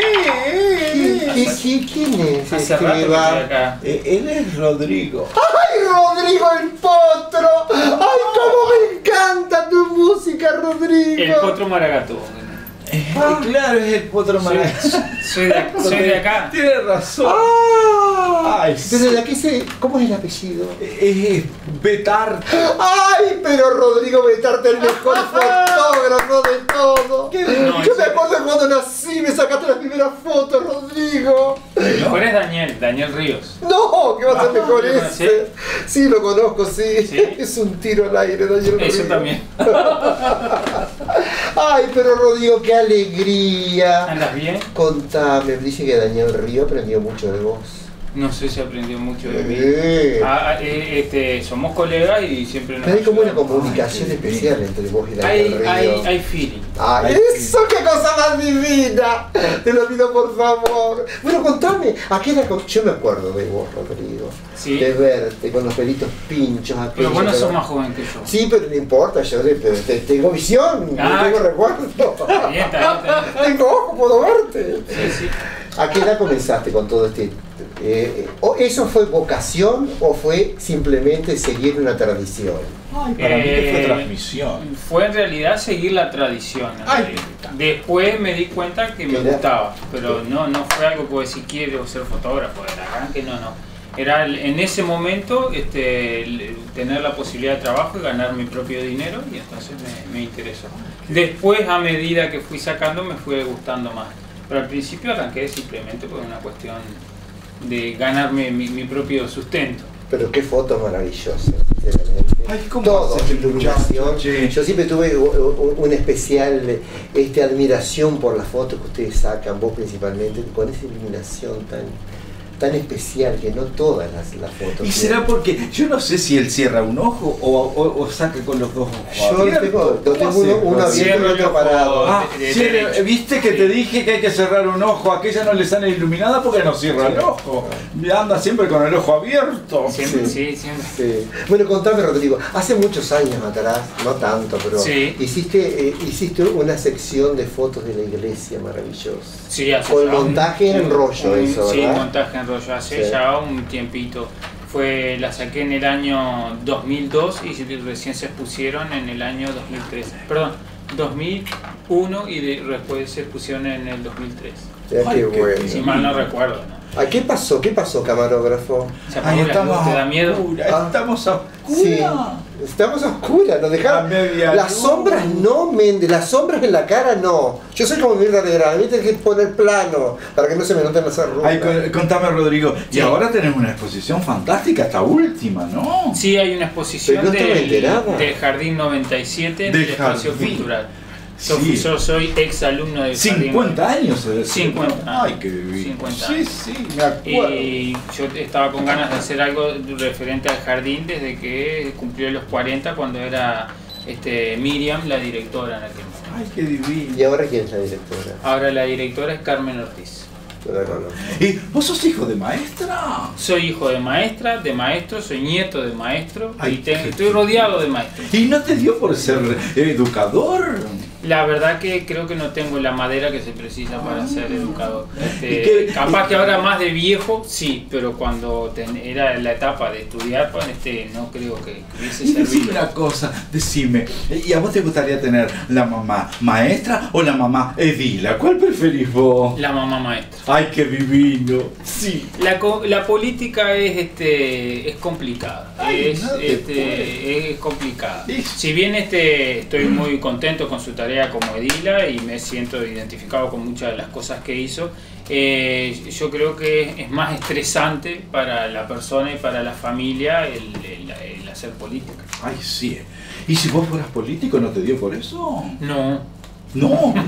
¿Qué- qué- ¿Quién es? Hace este rato acá. Eh, Él es Rodrigo. ¡Ay, Rodrigo el Potro! ¡Ay, cómo me encanta tu música, Rodrigo! El potro maragato. Ah, claro, es el potro Soy, Maracas. soy de, soy de acá. Tienes razón. ¡Ah! Ay, Pero de aquí se. ¿Cómo es el apellido? Es Betarte. ¡Ay! Pero Rodrigo Betarte, el mejor fotógrafo de todo. No, Yo me acuerdo cuando nací, me sacaste las primeras fotos, Rodrigo. El mejor es Daniel, Daniel Ríos. No, ¿qué va a ser mejor ¿lo ese? Sí, lo conozco, sí. Es un tiro al aire, Daniel Eso Rodrigo. también. Ay, pero Rodrigo, qué alegría. ¿Andas bien? Contame, dice que Daniel Río aprendió mucho de vos. No sé si aprendió mucho de mí. Eh. Ah, ah, eh, este, somos colegas y siempre nos Hay como una comunicación especial entre vos y Daniel Hay, Río. hay, hay feeling. Ay, eso, qué cosa más divina. Te lo pido por favor. Bueno, contame, ¿a qué era? Yo me acuerdo de vos, Rodrigo. Sí. De verte con los pelitos pinchos. Pero aquello, vos no pero- sos más joven que yo. Sí, pero no importa, yo pero tengo visión, Ah. tengo recuerdo. Está bien, está bien, está bien. tengo ojo, puedo verte. Sí, sí. ¿A qué edad comenzaste con todo este? Eh, o ¿Eso fue vocación o fue simplemente seguir una tradición? Ay, para mí que fue Eh, transmisión. Fue en realidad seguir la tradición. Ay, Después me di cuenta que me Mira. gustaba, pero no, no fue algo que si quiero ser fotógrafo, arranque no, no. Era el- en ese momento este, el- tener la posibilidad de trabajo y ganar mi propio dinero y entonces me, me interesó. Después a medida que fui sacando me fue gustando más, pero al principio arranqué simplemente por una cuestión de ganarme mi, mi propio sustento. Pero qué foto maravillosa, sinceramente. Ay, ¿cómo Todo, iluminación. muchacho? Yo siempre tuve una especial este, admiración por las fotos que ustedes sacan, vos principalmente, con esa iluminación tan, tan especial que no todas las, las fotos. Y será porque yo no sé si él cierra un ojo o, o- o saca con los dos ojos Yo tengo- uno- uno abierto y otro parado. Ah, viste que te dije que hay que cerrar un ojo, aquella no le sale iluminada porque no cierra el ojo. Anda siempre con el ojo abierto. Siempre, Sí. sí, siempre. Sí. Bueno, contame, Rodrigo, hace muchos años atrás, no tanto, pero Sí. hiciste, eh, hiciste una sección de fotos de la iglesia maravillosa. Sí, hace Con ya un- montaje en rollo, un- eso, Sí, ¿verdad? montaje en rollo. Hace Sí. ya un tiempito. Fue, la saqué en el año 2002 y recién se expusieron en el año 2003. Perdón, 2001 y de- después se expusieron en el 2003. Mirá Ay, qué qué bueno. Si mal no recuerdo. ¿no? Ah, ¿Qué pasó? ¿Qué pasó, camarógrafo? Se apagó Ahí la estamos luz, ¿te da a miedo? oscuras, Ah. estamos a Sí, oscuras. Estamos a oscuras, nos A dejaron. Las sombras no, Mende, las sombras en la cara no. Yo soy como Mirta Legrand, me tienes que poner plano para que no se me noten las arrugas. Ay, contame, Rodrigo. Y Sí. ahora tenemos una exposición fantástica, esta última, ¿no? Sí, hay una exposición no del, del Jardín 97 del, Espacio. Cultural. Yo, Sí. yo soy ex alumno del Jardín 50 años. se decía. 50 Ay, qué bien. 50 Sí, años. sí, me acuerdo. Y yo estaba con ganas de hacer algo referente al jardín desde que cumplió los 40 cuando era este, Miriam la directora en aquel momento. Ay, qué divino. ¿Y ahora quién es la directora? Ahora la directora es Carmen Ortiz. ¿Y vos sos hijo de maestra? Soy hijo de maestra, de maestro, soy nieto de maestro Ay, y te- estoy rodeado de maestros. ¿Y no te dio por ser educador? La verdad que creo que no tengo la madera que se precisa para ser educador. Este, ¿Y qué- capaz que ahora más de viejo, sí, pero cuando ten- era la etapa de estudiar, pues, este, no creo que hubiese Y decime servido. una cosa, decime, ¿y a vos te gustaría tener la mamá maestra o la mamá edila? ¿Cuál preferís vos? La mamá maestra. Ay, qué divino. Sí. La, co- la política es este es complicada. Ay, es, no te este, es complicada. Si bien este estoy muy contento con su tarea como edila y me siento identificado con muchas de las cosas que hizo, eh, yo creo que es más estresante para la persona y para la familia el, el- el hacer política. Ay, sí. ¿Y si vos fueras político no te dio por eso? No. No.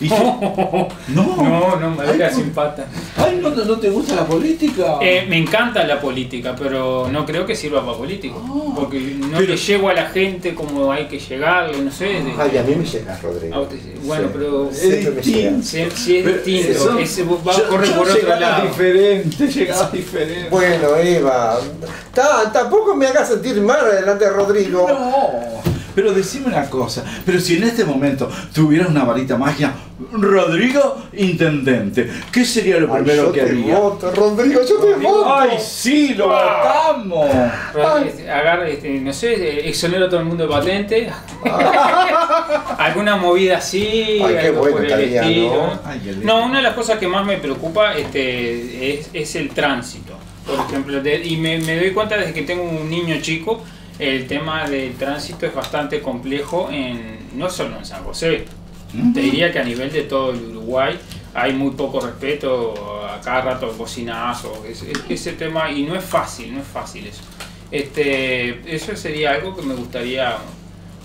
¿Y si- No. No, no, madera Ay, sin pata. Ay, ¿no, no te gusta la política? Eh, me encanta la política, pero no creo que sirva para político. porque no Ah. pero- le llego a la gente como hay que llegarle, no sé. de- Ay, a mí me llegas, Rodrigo. Ah, usted- bueno, Sí. pero Siempre me llegas. si, si es distinto, ese va a yo- correr yo por otro lado. diferente, llegaba diferente. Bueno, Eva, ta- tampoco me hagas sentir mal delante de Rodrigo. No, pero decime una cosa, pero si en este momento tuvieras una varita mágica, Rodrigo Intendente, ¿qué sería lo Ay, primero yo que te haría? voto, Rodrigo, yo te voto. ¡Ay, sí, lo votamos! Pero, este, agarra, este, no sé, eh, exonero a todo el mundo de patente. Alguna movida así, Ay, qué algo bueno por el estaría, estilo. ¿no? Ay, qué lindo. No, una de las cosas que más me preocupa este, es, es el tránsito. por ejemplo, de- y me, me doy cuenta desde que tengo un niño chico, el tema del tránsito es bastante complejo, en, no solo en San José, te diría que a nivel de todo el Uruguay hay muy poco respeto, a cada rato bocinazos, ese, ese tema, y no es fácil, no es fácil eso. Este, eso sería algo que me gustaría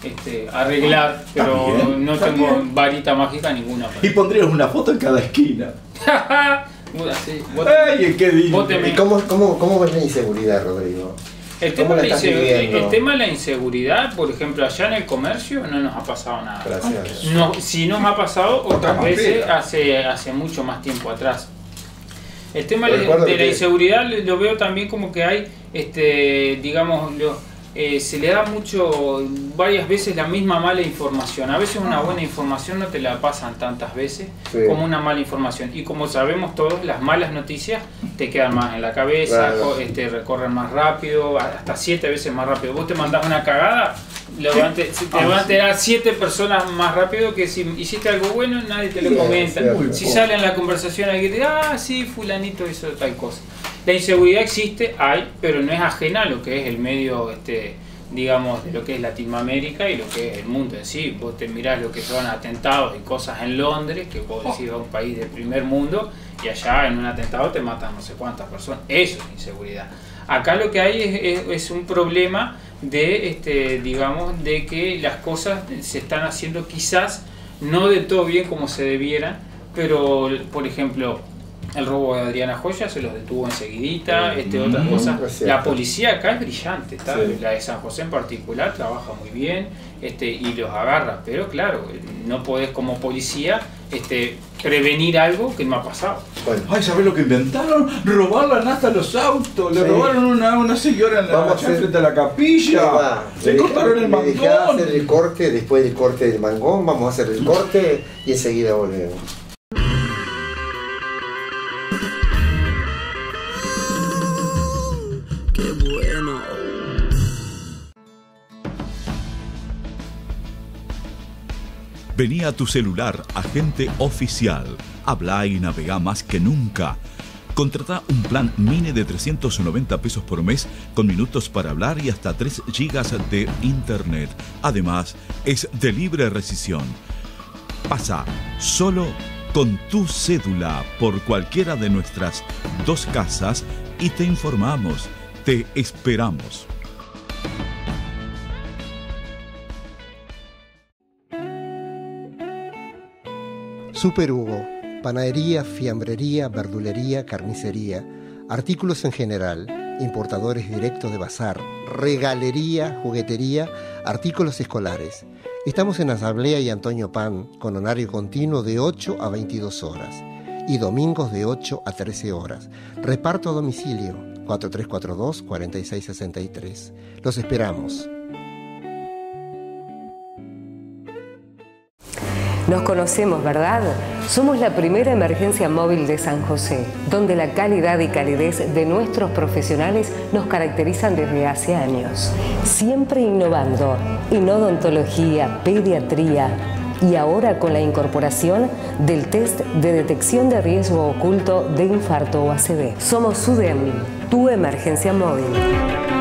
este, arreglar, pero Está bien, no tengo bien. varita mágica ninguna. Y pondrías una foto en cada esquina. Así, vos- Ay, qué lindo. vos te me- ¿Y cómo, cómo, cómo ves la inseguridad, Rodrigo? El ¿Cómo tema, la de la estás insegu- viviendo? el tema de la inseguridad, por ejemplo, allá en el comercio no nos ha pasado nada. Gracias. No, si nos ha pasado otras veces hace, hace mucho más tiempo atrás. El tema de, de la inseguridad lo- veo también como que hay, este, digamos, lo- eh, se le da mucho, varias veces la misma mala información. A veces una buena información no te la pasan tantas veces Sí. como una mala información. Y como sabemos todos, las malas noticias te quedan más en la cabeza, Claro. este, recorren más rápido, hasta siete veces más rápido. Vos te mandás una cagada, lo van a te, te Ah, van a sí. enterar siete personas más rápido que si hiciste algo bueno, nadie te lo comenta. Si sale en la conversación alguien te dice, ah, sí, fulanito hizo tal cosa. La inseguridad existe, hay, pero no es ajena a lo que es el medio, este, digamos, de lo que es Latinoamérica y lo que es el mundo en sí. Vos te mirás lo que son atentados y cosas en Londres, que vos decís a un país del primer mundo, y allá en un atentado te matan no sé cuántas personas. Eso es inseguridad. Acá lo que hay es, es- un problema de, este, digamos, de que las cosas se están haciendo quizás no de todo bien como se debieran, pero por ejemplo, el robo de Adriana Joya se los detuvo enseguidita, este, otras Mm, cosas. es cierto. La policía acá es brillante, está- Sí. la de San José en particular trabaja muy bien este, y los agarra, pero claro, no podés como policía este, prevenir algo que no ha pasado. Ay, ¿sabés lo que inventaron? Robar la nafta a los autos. Le Sí. robaron una, una señora en la, Vamos a allá hacer- frente a la capilla. va. Me cortaron el mangón. hacer el corte, después del corte del mangón, vamos a hacer el corte y enseguida volvemos. Venía a tu celular, agente oficial. Habla y navega más que nunca. Contrata un plan mini de 390 pesos por mes con minutos para hablar y hasta 3 gigas de internet. Además, es de libre rescisión. Pasa solo con tu cédula por cualquiera de nuestras dos casas y te informamos. Te esperamos. Super Hugo, panadería, fiambrería, verdulería, carnicería, artículos en general, importadores directos de bazar, regalería, juguetería, artículos escolares. Estamos en Asamblea y Antonio Pan con horario continuo de 8 a 22 horas y domingos de 8 a 13 horas. Reparto a domicilio 4342-4663. Los esperamos. Nos conocemos, ¿verdad? Somos la primera emergencia móvil de San José, donde la calidad y calidez de nuestros profesionales nos caracterizan desde hace años. Siempre innovando en odontología, pediatría y ahora con la incorporación del test de detección de riesgo oculto de infarto o ACV. Somos SUDEM, tu emergencia móvil.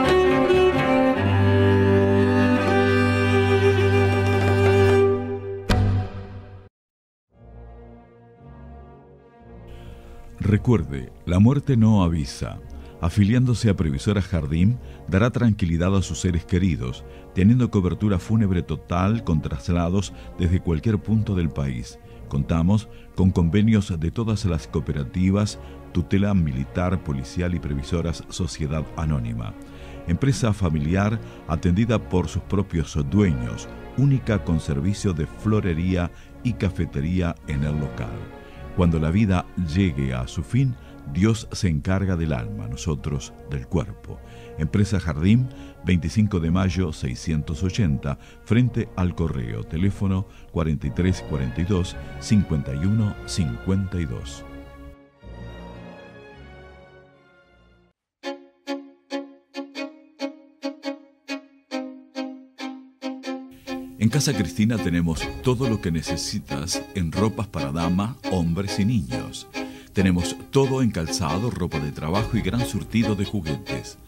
Recuerde, la muerte no avisa. Afiliándose a Previsora Jardín, dará tranquilidad a sus seres queridos, teniendo cobertura fúnebre total con traslados desde cualquier punto del país. Contamos con convenios de todas las cooperativas, tutela militar, policial y previsoras Sociedad Anónima. Empresa familiar atendida por sus propios dueños, única con servicio de florería y cafetería en el local. Cuando la vida llegue a su fin, Dios se encarga del alma, nosotros del cuerpo. Empresa Jardín, 25 de mayo 680, frente al correo, teléfono 4342 5152. En Casa Cristina tenemos todo lo que necesitas en ropas para dama, hombres y niños. Tenemos todo en calzado, ropa de trabajo y gran surtido de juguetes.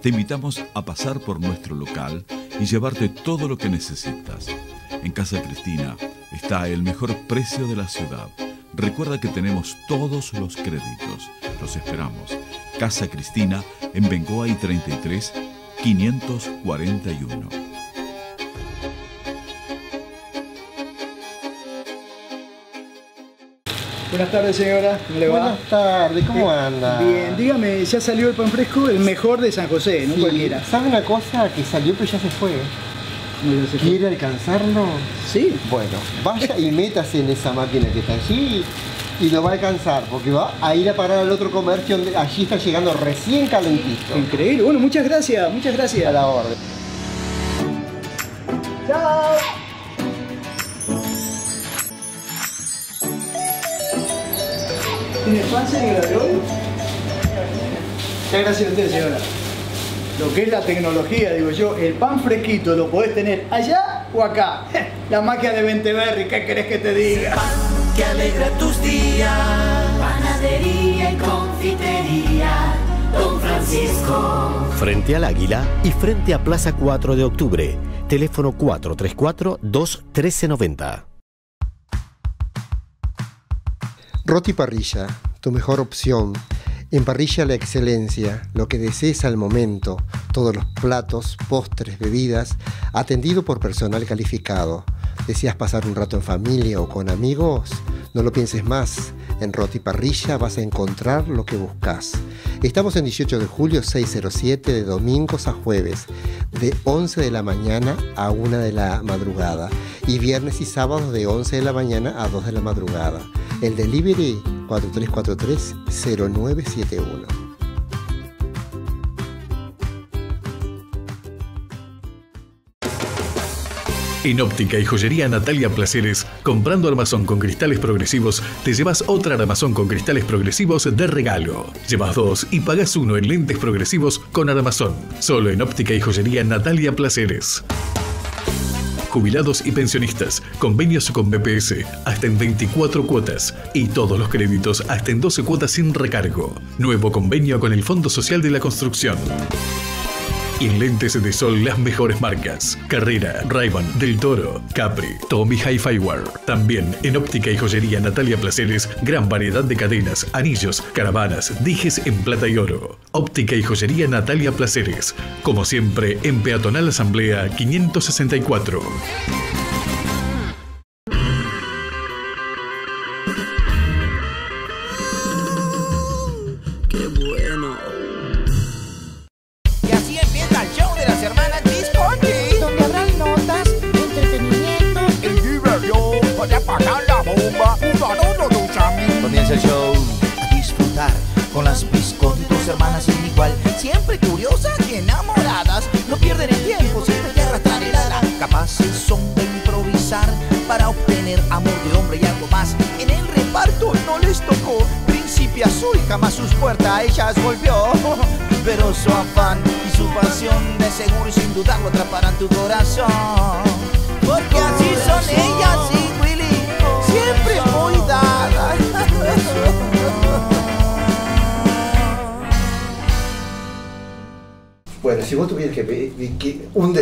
Te invitamos a pasar por nuestro local y llevarte todo lo que necesitas. En Casa Cristina está el mejor precio de la ciudad. Recuerda que tenemos todos los créditos. Los esperamos. Casa Cristina en Bengoa y 33 541. Buenas tardes, señora. ¿Cómo le va? Buenas tardes, ¿cómo anda? Bien, dígame, ya salió el pan fresco, el mejor de San José, no Sí, cualquiera. ¿Sabe una cosa? Que salió pero ya se fue. ¿Quiere alcanzarlo? Sí. Bueno, vaya y métase en esa máquina que está allí y lo va a alcanzar, porque va a ir a parar al otro comercio donde allí está llegando recién calentito. Increíble. Bueno, muchas gracias, muchas gracias. A la orden. ¿Tiene pan, señora, de hoy? Muchas gracias a usted, señora. Lo que es la tecnología, digo yo, el pan fresquito lo podés tener allá o acá. La máquina de Venteberry, ¿qué querés que te diga? que alegra tus días. Panadería y confitería, Don Francisco. Frente al Águila y frente a Plaza 4 de Octubre. Teléfono 434-21390. Roti Parrilla, tu mejor opción. En parrilla la excelencia, lo que desees al momento, todos los platos, postres, bebidas, atendido por personal calificado. ¿Deseas pasar un rato en familia o con amigos? No lo pienses más. En Roti Parrilla vas a encontrar lo que buscas. Estamos en 18 de julio 607 de domingos a jueves, de 11 de la mañana a 1 de la madrugada y viernes y sábados de 11 de la mañana a 2 de la madrugada. El delivery 4343-0971. En óptica y joyería Natalia Placeres, comprando armazón con cristales progresivos, te llevas otra armazón con cristales progresivos de regalo. Llevas dos y pagas uno en lentes progresivos con armazón. Solo en óptica y joyería Natalia Placeres. Jubilados y pensionistas, convenios con BPS, hasta en 24 cuotas y todos los créditos hasta en 12 cuotas sin recargo. Nuevo convenio con el Fondo Social de la Construcción. Y en lentes de sol las mejores marcas. Carrera, Ray-Ban, Del Toro, Capri, Tommy Hi-Fi. También en óptica y joyería Natalia Placeres, gran variedad de cadenas, anillos, caravanas, dijes en plata y oro. Óptica y joyería Natalia Placeres. Como siempre, en Peatonal Asamblea 564.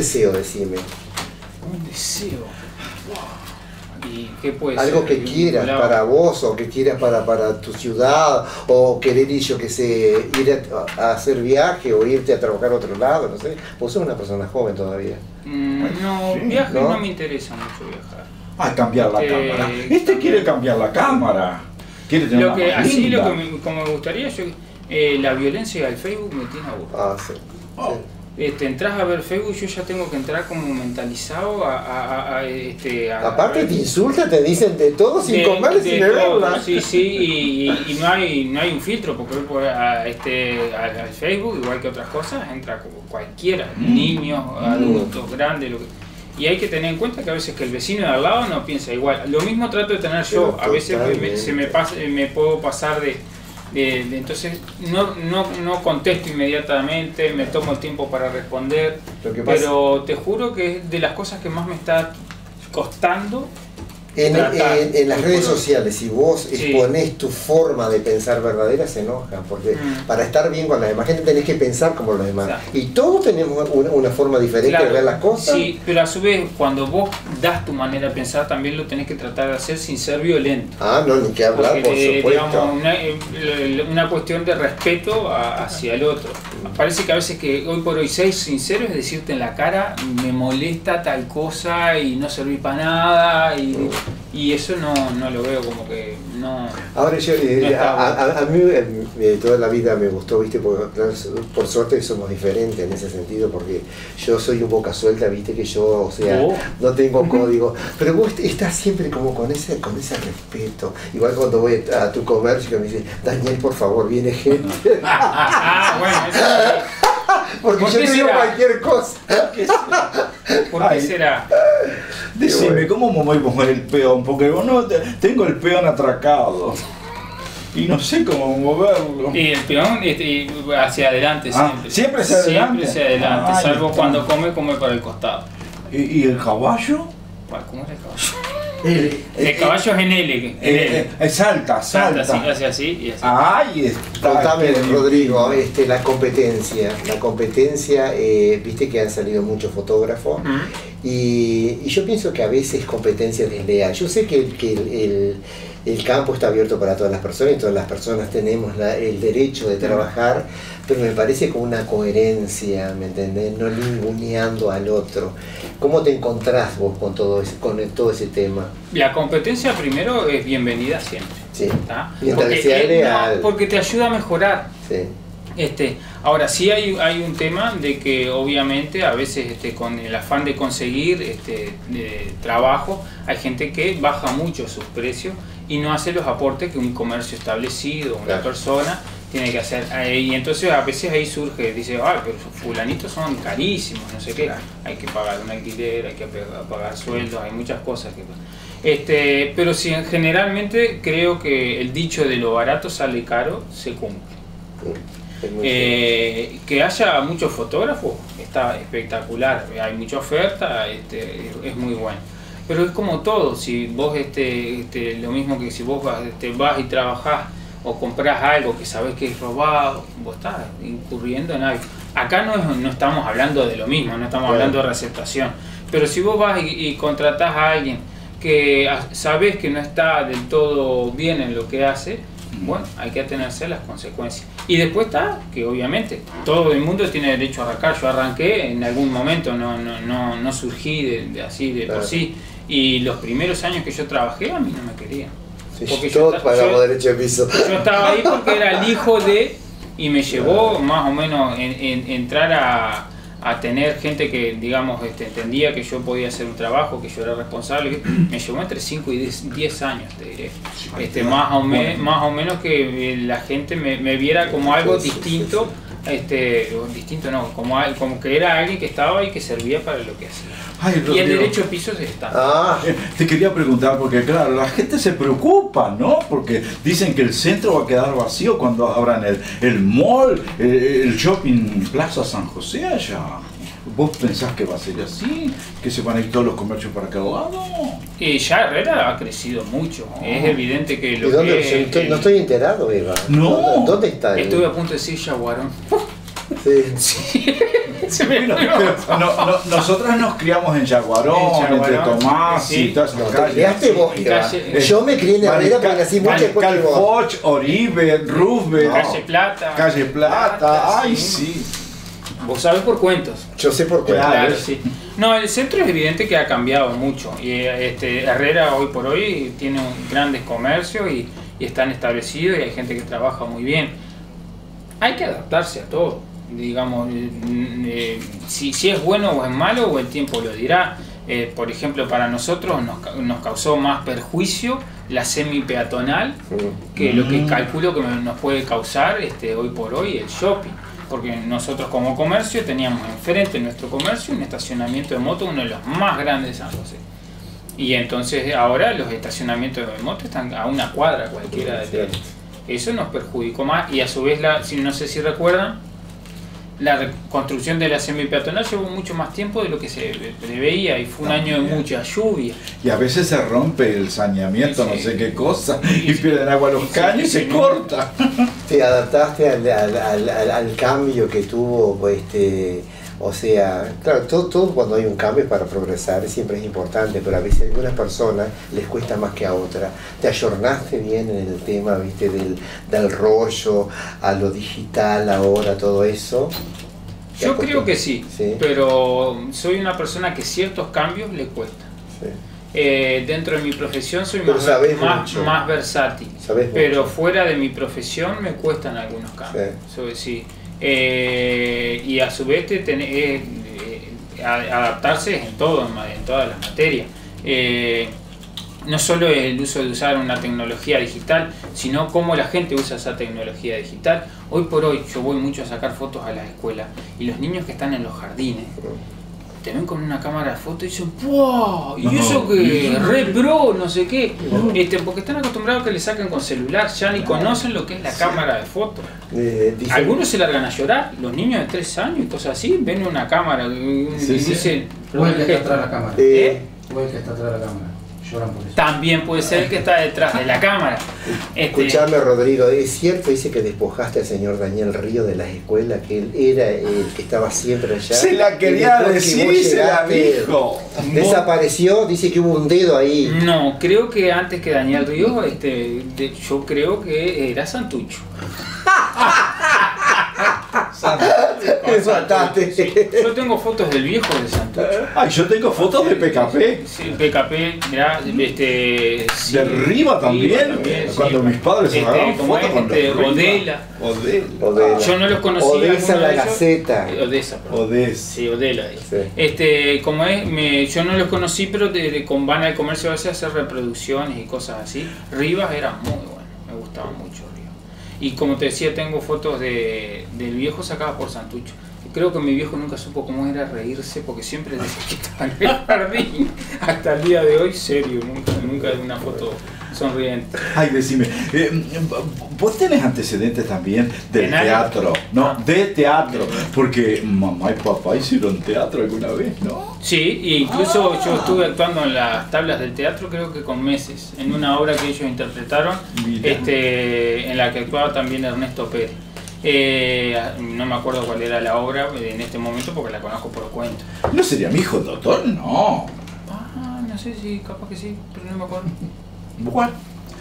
Deseo, decime. Un deseo. ¿Y qué puede Algo ser? que quieras Vinculado. para vos o que quieras para, para tu ciudad o querer ir, yo que sé, ir a, a hacer viaje o irte a trabajar a otro lado, no sé. Vos sos una persona joven todavía. Mm, no, Sí, viaje ¿no? no me interesa mucho viajar. A cambiar la Eh, cámara. Este quiere cambiar la cámara. Quiere tener Lo una que, más así linda. lo que me, como me gustaría, yo, eh, la violencia del Facebook me tiene aburrido. Ah, sí. Este, entras a ver Facebook, yo ya tengo que entrar como mentalizado a, a- a- a, este, a- Aparte te insultan, te dicen de todo sin de- comer, sin beberla. Sí, sí, y, y- y no hay no hay un filtro, porque por- a, este, al, Facebook, igual que otras cosas, entra como cualquiera, Mm. niños, adultos, grandes, lo que- y hay que tener en cuenta que a veces que el vecino de al lado no piensa igual. Lo mismo trato de tener yo, Pero a veces me- se me, pasa, me puedo pasar de, de- entonces no, no, no contesto inmediatamente, me tomo el tiempo para responder, pero te juro que es de las cosas que más me está costando En, tratar. en- en las redes sociales, si vos Sí. exponés tu forma de pensar verdadera, se enojan, porque Mm. para estar bien con la demás gente tenés que pensar como los demás. Y todos tenemos una, una forma diferente Claro, de ver las cosas. Sí, pero a su vez, cuando vos das tu manera de pensar, también lo tenés que tratar de hacer sin ser violento. Ah, no, ni que hablar, Porque, por eh, supuesto. digamos, una, eh, una cuestión de respeto a- hacia el otro. Parece que a veces que hoy por hoy ser sincero es decirte en la cara, me molesta tal cosa y no serví para nada y, y eso no, no lo veo como que no... Ahora yo, eh, no está a, a- a mí eh, eh, toda la vida me gustó, viste, por, por suerte somos diferentes en ese sentido, porque yo soy un boca suelta, viste, que yo, o sea, Oh. no tengo código, pero vos estás siempre como con ese, con ese respeto. Igual cuando voy a tu comercio que me dice, Daniel, por favor, viene gente. Ah, bueno, eso porque ¿Por yo digo cualquier cosa. ¿Por qué será? Decime, ¿cómo me voy a mover el peón? Porque te- tengo el peón atracado. Y no sé cómo moverlo. Y el peón este, y hacia adelante Ah, siempre. ¿siempre hacia adelante? Siempre hacia adelante, Ah, salvo cuando come, come para el costado. ¿Y, y el caballo? ¿Cuál- ¿Cómo es el caballo? El, El caballo es en L. en L. eh, salta, salta. así, hace así y así. Ahí está. Contame, Rodrigo, este, la competencia. La competencia, eh, viste que han salido muchos fotógrafos y, y yo pienso que a veces es competencia desleal. Yo sé que, que el, el- campo está abierto para todas las personas y todas las personas tenemos la- el derecho de trabajar, pero me parece con una coherencia, ¿me entendés? No ninguneando al otro. ¿Cómo te encontrás vos con todo ese, con todo ese tema? La competencia primero es bienvenida siempre. Sí. Porque, eh, no, porque te ayuda a mejorar. Sí. Este, ahora sí hay, hay un tema de que obviamente a veces este, con el afán de conseguir este, de trabajo hay gente que baja mucho sus precios y no hace los aportes que un comercio establecido, una Claro. persona tiene que hacer. Eh, Y entonces a veces ahí surge, dice, ay, pero fulanitos son carísimos, no sé qué, hay que pagar un alquiler, hay que pagar sueldos, hay muchas cosas que este, pero si generalmente creo que el dicho de lo barato sale caro se cumple. Eh, que haya muchos fotógrafos está espectacular, hay mucha oferta, este, es muy bueno. Pero es como todo, si vos este, este, lo mismo que si vos vas, este, vas y trabajás o compras algo que sabes que es robado, vos estás incurriendo en algo. Acá no, es- no estamos hablando de lo mismo, no estamos hablando de receptación. Pero si vos vas y, y contratás a alguien que sabes que no está del todo bien en lo que hace, bueno, hay que atenerse a las consecuencias. Y después está que obviamente todo el mundo tiene derecho a arrancar. Yo arranqué en algún momento, no, no, no, no surgí de, de así de Claro. por sí. Y los primeros años que yo trabajé a mí no me querían. Sí, Porque yo yo- derecho de piso. Yo estaba ahí porque era el hijo de y me llevó más o menos en, en- entrar a, a tener gente que, digamos, este, entendía que yo podía hacer un trabajo, que yo era responsable. Me llevó entre 5 y 10, 10 años, te diré. Este, más, o me- más o menos que eh, la gente me, me viera como algo distinto. Este, distinto no, como, como que era alguien que estaba ahí que servía para lo que hacía. Ay, y el derecho de piso está. Ah, Eh, Te quería preguntar, porque claro, la gente se preocupa, ¿no? Porque dicen que el centro va a quedar vacío cuando abran el, el mall, el, el shopping Plaza San José allá. ¿Vos pensás que va a ser así? ¿Que se van a ir todos los comercios para cada lado? Y ya Herrera ha crecido mucho. Es evidente que ¿Y lo dónde? que estoy- el- no estoy enterado, Eva. No. ¿Dónde, dónde está? el- Estuve a punto de decir Yaguarón. Sí. Se me Bueno, olvidó. pero no- no- nosotras nos criamos en Yaguarón, En entre Tomás sí. y todas esas calles. criaste vos, calle- Yo me crié en Herrera porque nací mucho después que vos. Oribe, Rubén, Calle Plata. Calle Plata, ay sí. Vos sabés por cuentos. Yo sé por qué. Claro. Claro, sí. No, el centro es evidente que ha cambiado mucho. Y este, Herrera hoy por hoy tiene un- grandes comercios y, y están establecidos y hay gente que trabaja muy bien. Hay que adaptarse a todo. Digamos, eh, si, si es bueno o es malo, o el tiempo lo dirá. Eh, por ejemplo, para nosotros nos, nos causó más perjuicio la semi peatonal que lo que Mm. calculo que nos puede causar este, hoy por hoy el shopping. Porque nosotros como comercio teníamos enfrente de nuestro comercio un estacionamiento de moto, uno de los más grandes de San José. Y entonces ahora los estacionamientos de moto están a una cuadra cualquiera de. Eso nos perjudicó más y a su vez, la, si no sé si recuerdan, la reconstrucción de la semipeatonal llevó mucho más tiempo de lo que se preveía y fue un año de mucha lluvia. Y a veces se rompe el saneamiento, no sé qué cosa, y pierden agua los caños y se corta. Te adaptaste al, al- al- al- al cambio que tuvo, pues, este, o sea, claro, todo, todo cuando hay un cambio para progresar siempre es importante, pero a veces a algunas personas les cuesta más que a otras. Te ayornaste bien en el tema, viste, del, del rollo, a lo digital ahora, todo eso. ¿Te Yo creo que sí, Sí. pero soy una persona que ciertos cambios le cuesta. Sí. Eh, dentro de mi profesión soy más, más, versátil, Sabés pero mucho. fuera de mi profesión me cuestan algunos cambios. Eso sí. Eh, y a su vez te tenés- eh, eh, adaptarse en todo, en, todas las materias. Eh, no solo el uso de usar una tecnología digital, sino cómo la gente usa esa tecnología digital. Hoy por hoy yo voy mucho a sacar fotos a las escuelas y los niños que están en los jardines te ven con una cámara de foto y dicen ¡Wow! Y No. eso que re pro, no sé qué. Este, porque están acostumbrados a que le saquen con celular, ya ni conocen lo que es la cámara de foto. Eh, Algunos se largan a llorar, los niños de 3 años y cosas así, ven una cámara y, y Sí, sí. dicen. O el que está atrás de la cámara. ¿Eh? O el que está atrás de la cámara. Lloran por eso. También puede ser el que está detrás de la cámara. Este, Escuchame, Rodrigo, ¿es cierto? Dice que despojaste al señor Daniel Río de las escuelas, que él era el que estaba siempre allá. Se la quería que decir y se la dijo. Desapareció, dice que hubo un dedo ahí. No, creo que antes que Daniel Ríos, este, de- yo creo que era Santucho. Fantástico. Yo tengo fotos del viejo de Santucho. Ay, yo tengo fotos de PKP. Sí, PKP, mirá, este. sí, De arriba también, también, sí. cuando mis padres se Este, ¿cómo fotos con Este, Riva. Odela. Odela. Odela. Yo no los conocí. Odessa la. Gaceta. Odessa, perdón. Odessa. Sí, Odela. Este, como es, me- yo no los conocí, pero de, de- con Van al Comercio a veces hacer reproducciones y cosas así. Rivas era muy bueno, me gustaba mucho. Y como te decía, tengo fotos de, del viejo sacadas por Santucho. Creo que mi viejo nunca supo cómo era reírse porque siempre decía que estaba en el jardín. Hasta el día de hoy, serio, nunca, nunca una foto sonriente. Ay, decime, eh, vos tenés antecedentes también del teatro, ¿no? De teatro, porque mamá y papá hicieron teatro alguna vez, ¿no? Sí, e incluso yo estuve actuando en las tablas del teatro creo que con meses, en una obra que ellos interpretaron, este, en la que actuaba también Ernesto Pérez. Eh, no me acuerdo cuál era la obra en este momento porque la conozco por cuento. ¿No sería mi hijo el doctor? No. Ah, no sé si capaz que sí, pero no me acuerdo. ¿Cuál?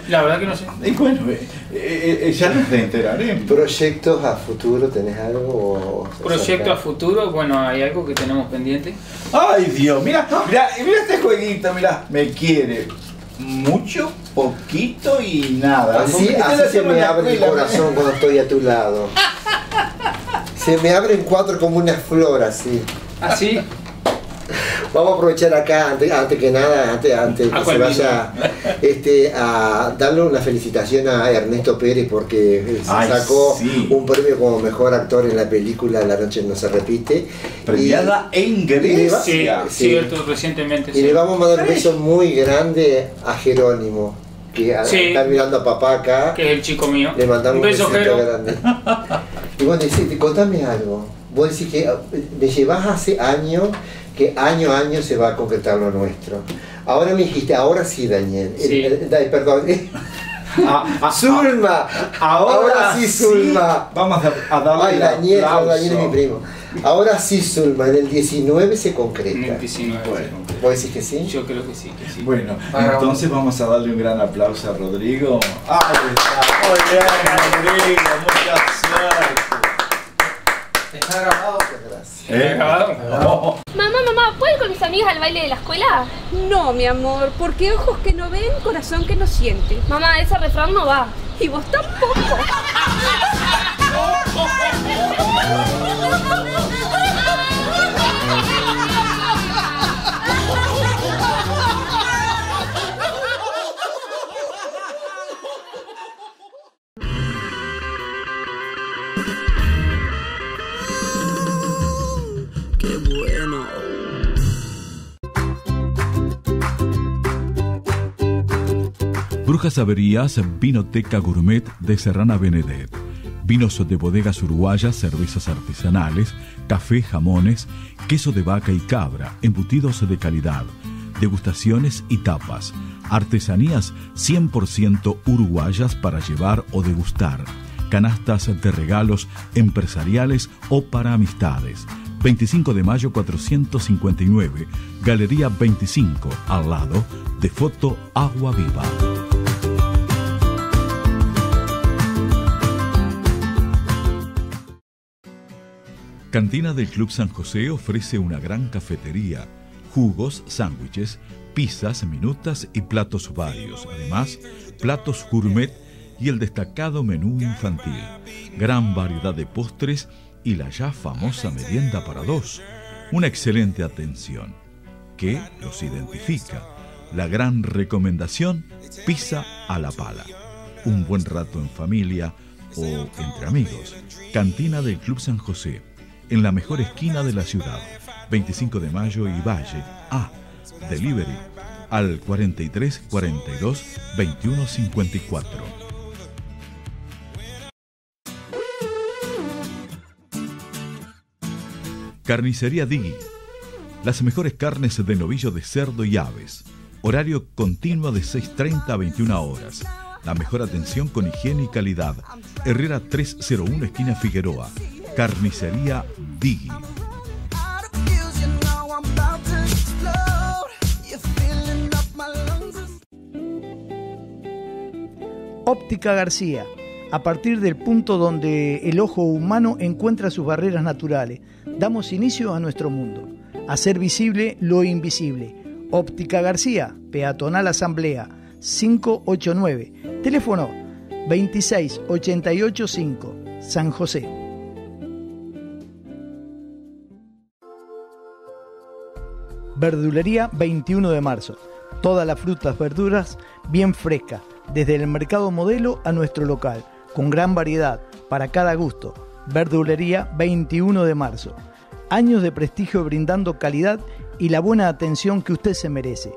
La verdad que no sé. Y bueno, eh, eh, eh, ya nos enteraremos. ¿Proyectos a futuro tenés algo? o- Proyecto a futuro, bueno, hay algo que tenemos pendiente. Ay, Dios, mira, mira, mira este jueguito, mira, me quiere mucho, poquito y nada. Así, así se me abre el corazón cuando estoy a tu lado. Se me abren cuatro como una flor así. Así. Vamos a aprovechar acá, antes, antes que nada, antes, antes ¿A que se vaya, este, a darle una felicitación a Ernesto Pérez porque eh, se Ay, sacó sí. un premio como mejor actor en la película La noche no se repite. Premiada en y le va- Sí, sí. cierto, recientemente. Y sí. le vamos a mandar un beso muy grande a Jerónimo, que Sí. está mirando a papá acá. Que es el chico mío. Le mandamos Un beso, grande. Y vos decís, contame algo. Vos decís que eh, me llevas hace años que año a año se va a concretar lo nuestro. Ahora me dijiste, ahora sí, Daniel. Sí. Eh, eh, perdón. Ah, ah, Zulma. Ahora, sí, Zulma. Vamos a, a darle Ay, el Daniel. Daniel es mi primo. Ahora sí, Zulma. En el 19 se concreta. En el 19. Bueno. ¿Vos decís que sí? Yo creo que sí, que sí. Bueno, Para- entonces vamos a darle un gran aplauso a Rodrigo. ¡Ahí está! Muy bien, Rodrigo, mucha suerte. ¿Está grabado? ¿Eh? grabado? Oh, Mamá, mamá, ¿puedo ir con mis amigas al baile de la escuela? No, mi amor, porque ojos que no ven, corazón que no siente. Mamá, ese refrán no va. Y vos tampoco. Brujas Averías Vinoteca Gourmet de Serrana Benedet. Vinos de bodegas uruguayas, cervezas artesanales, café, jamones, queso de vaca y cabra, embutidos de calidad, degustaciones y tapas, artesanías 100% uruguayas para llevar o degustar, canastas de regalos empresariales o para amistades. 25 de mayo 459, Galería 25, al lado de Foto Agua Viva. Cantina del Club San José ofrece una gran cafetería, jugos, sándwiches, pizzas, minutas y platos varios. Además, platos gourmet y el destacado menú infantil. Gran variedad de postres y la ya famosa merienda para dos. Una excelente atención que los identifica. La gran recomendación, pizza a la pala. Un buen rato en familia o entre amigos. Cantina del Club San José, en la mejor esquina de la ciudad. 25 de mayo y Valle. A. Delivery al 43 42 21 54. Carnicería Digui. Las mejores carnes de novillo de cerdo y aves. Horario continuo de 6.30 a 21 horas. La mejor atención con higiene y calidad. Herrera 301 esquina Figueroa. Carnicería Óptica García, a partir del punto donde el ojo humano encuentra sus barreras naturales, damos inicio a nuestro mundo. Hacer visible lo invisible. Óptica García, Peatonal Asamblea, 589. Teléfono 26885, San José. Verdulería 21 de marzo. Todas las frutas, verduras bien frescas, desde el mercado modelo a nuestro local, con gran variedad, para cada gusto. Verdulería 21 de marzo. Años de prestigio brindando calidad y la buena atención que usted se merece.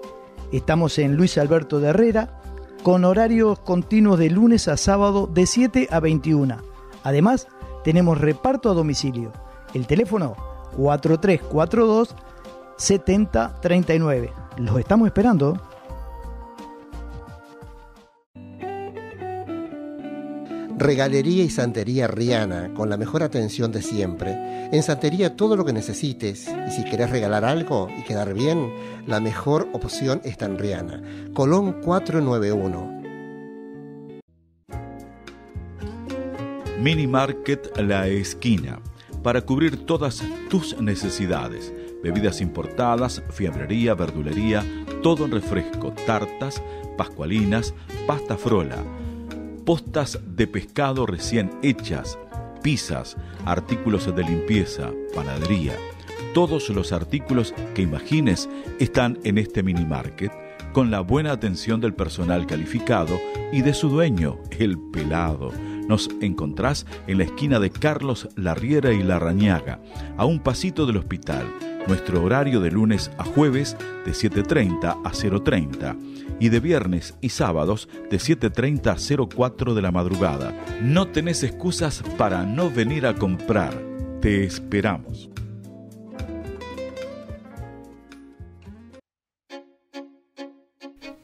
Estamos en Luis Alberto de Herrera, con horarios continuos de lunes a sábado de 7 a 21. Además, tenemos reparto a domicilio. El teléfono 4342 7039. Los estamos esperando. Regalería y Santería Riana, con la mejor atención de siempre. En Santería todo lo que necesites y si querés regalar algo y quedar bien, la mejor opción está en Riana. Colón 491. Mini Market La Esquina, para cubrir todas tus necesidades. Bebidas importadas, fiambrería, verdulería, todo en refresco, tartas, pascualinas, pasta frola postas de pescado recién hechas, pizzas, artículos de limpieza, panadería. Todos los artículos que imagines están en este mini market con la buena atención del personal calificado y de su dueño, el pelado. Nos encontrás en la esquina de Carlos Larriera y Larrañaga, a un pasito del hospital. Nuestro horario de lunes a jueves de 7.30 a 0.30 y de viernes y sábados de 7.30 a 04 de la madrugada. No tenés excusas para no venir a comprar. Te esperamos.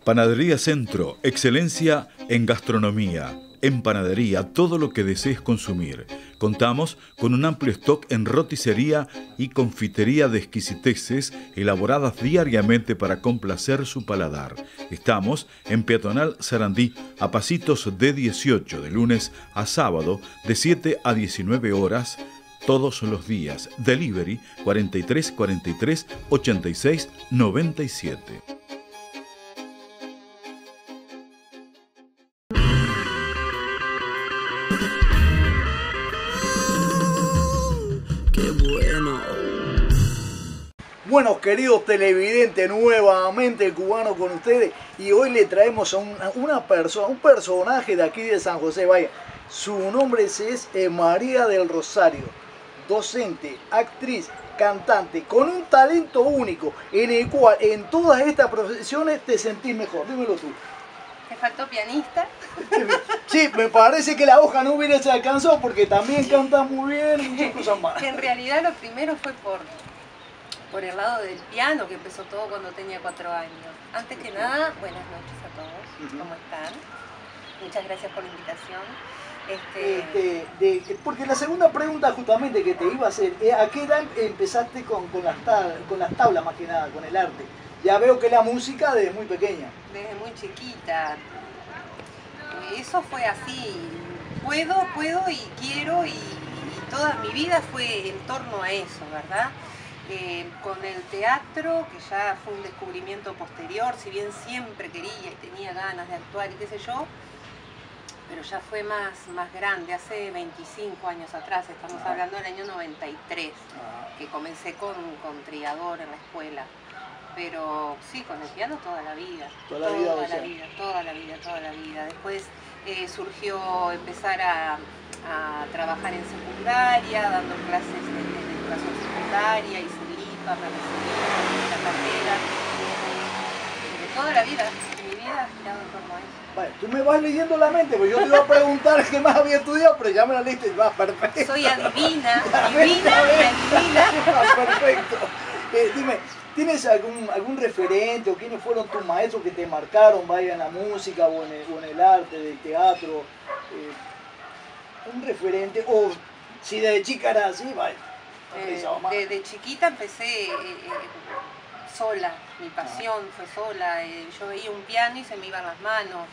Panadería Centro, excelencia en gastronomía en panadería todo lo que desees consumir. Contamos con un amplio stock en roticería y confitería de exquisiteces elaboradas diariamente para complacer su paladar. Estamos en Peatonal Sarandí a pasitos de 18 de lunes a sábado de 7 a 19 horas todos los días. Delivery 43 43 86 97. Bueno, queridos televidentes, nuevamente el cubano con ustedes y hoy le traemos a una, una persona, un personaje de aquí de San José, vaya, su nombre es eh, María del Rosario, docente, actriz, cantante, con un talento único en el cual en todas estas profesiones te sentís mejor, dímelo tú. Te faltó pianista. Sí, me parece que la hoja no hubiera se alcanzó porque también canta muy bien y muchas cosas más. En realidad lo primero fue por, por el lado del piano, que empezó todo cuando tenía cuatro años. Antes que nada, buenas noches a todos. ¿cómo están? Muchas gracias por la invitación. Este, Este, de- porque la segunda pregunta justamente que te iba a hacer, ¿a qué edad empezaste con, con, las tab- con las tablas más que nada, con el arte? Ya veo que la música desde muy pequeña. desde muy chiquita. Eso fue así. Puedo, puedo y quiero y, y toda mi vida fue en torno a eso, ¿verdad? Eh, con el teatro, que ya fue un descubrimiento posterior, si bien siempre quería y tenía ganas de actuar y qué sé yo, pero ya fue más, más grande, hace 25 años atrás, estamos Ah. hablando del año 93, que comencé con, con triador en la escuela. Pero sí, con el piano toda la vida. Toda la vida, o la vida, toda la vida, toda la vida. Después eh, surgió empezar a, a trabajar en secundaria, dando clases de, de educación secundaria, terminé la carrera. Eh, toda la vida, mi vida ha girado en torno a eso. Vale, tú me vas leyendo la mente, porque yo te iba a preguntar qué más había estudiado, pero ya me la leíste, va, perfecto. Soy adivina, adivina, adivina. perfecto. Eh, dime, ¿tienes algún, algún referente o quiénes fueron tus maestros que te marcaron, vaya en la música o en el, o en el arte, del teatro? Eh, un referente, o si desde chica era así, vaya. Eh, desde chiquita empecé eh, eh, sola, mi pasión fue sola. eh, yo veía un piano y se me iban las manos.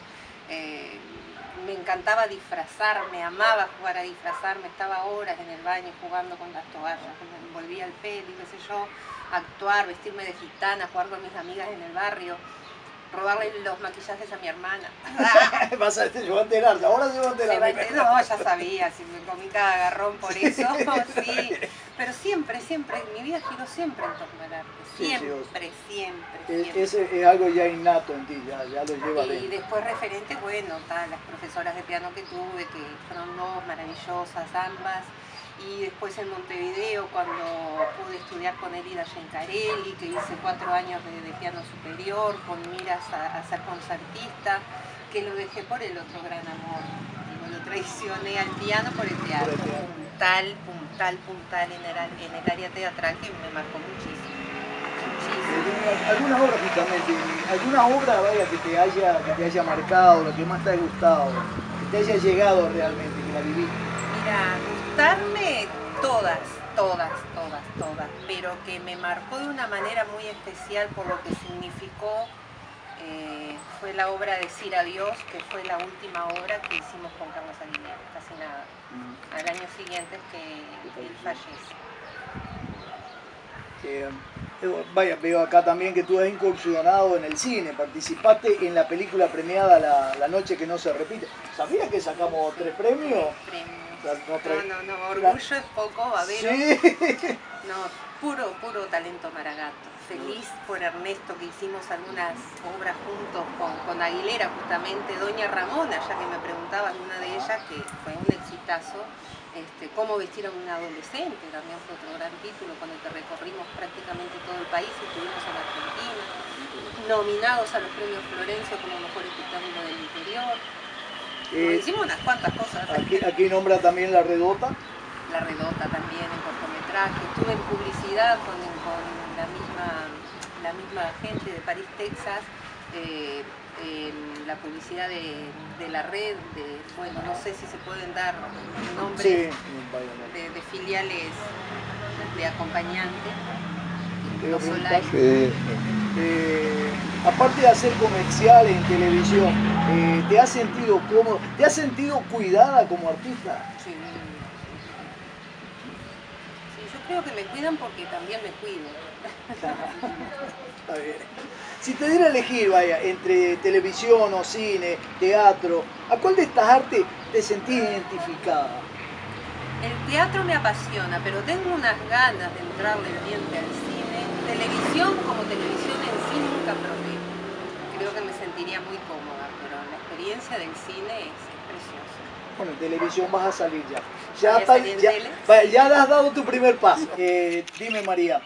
me encantaba disfrazarme, amaba jugar a disfrazarme, estaba horas en el baño jugando con las toallas, me envolvía el pelo y qué sé yo, actuar, vestirme de gitana, jugar con mis amigas en el barrio, robarle los maquillajes a mi hermana. Vas a se va a enterar, ahora se va a enterar. Se va a enterar, no, ya sabía, si me comí cada agarrón por eso, sí. Pero siempre, siempre, mi vida giró siempre en torno al arte. Sí, Siempre, siempre, Es, siempre. ese es algo ya innato en ti, ya, ya lo llevas Y dentro. después referentes, bueno, ta, las profesoras de piano que tuve, que fueron dos maravillosas ambas. Y después en Montevideo, cuando pude estudiar con Elida Gencarelli, que hice cuatro años de, de piano superior, con miras a, a ser concertista, que lo dejé por el otro gran amor. Digo, lo traicioné al piano por el teatro. Puntal, puntal, puntal en el, en el área teatral que me marcó muchísimo. ¿Alguna obra justamente, alguna obra vaya, que te haya, que te haya marcado, lo que más te haya gustado, que te haya llegado realmente, que la viviste? Mira, gustarme todas, todas, todas, todas, pero que me marcó de una manera muy especial por lo que significó eh, fue la obra de Decir Adiós, que fue la última obra que hicimos con Carlos Aguilera, casi nada. Al año siguiente es que él fallece. Eh, vaya, veo acá también que tú has incursionado en el cine, participaste en la película premiada La, La Noche que no se repite. ¿Sabías que sacamos tres premios? La- no, No, no, no, orgullo es poco, babero. Sí. No, puro, puro talento maragato. Feliz por Ernesto que hicimos algunas obras juntos con, con Aguilera, justamente Doña Ramona, ya que me preguntaban una de ellas, que fue un exitazo. Este, cómo vestir a un adolescente, también fue otro gran título con el que recorrimos prácticamente todo el país y estuvimos en Argentina, nominados a los premios Florencio como mejor espectáculo del interior. Eh, hicimos unas cuantas cosas. Aquí, aquí nombra también La Redota. La Redota también en cortometraje. Estuve en publicidad con, con la, misma, la misma gente de París, Texas. eh, la publicidad de, de la red, de, bueno, no sé si se pueden dar nombres Sí, de, de filiales de acompañante. No. Eh, aparte de hacer comerciales en televisión, eh, ¿te has sentido cómodo? ¿Te has sentido cuidada como artista? Sí. Sí, yo creo que me cuidan porque también me cuido. Está bien. Si te diera a elegir, vaya, entre televisión o cine, teatro, ¿a cuál de estas artes te sentís identificada? El teatro me apasiona, pero tengo unas ganas de entrarle diente al cine. Televisión como televisión en sí nunca probé. Creo que me sentiría muy cómoda, pero la experiencia del cine es, es preciosa. Bueno, en televisión vas a salir ya. Ya, está- ya, vaya, ya has dado tu primer paso. Eh, dime, María,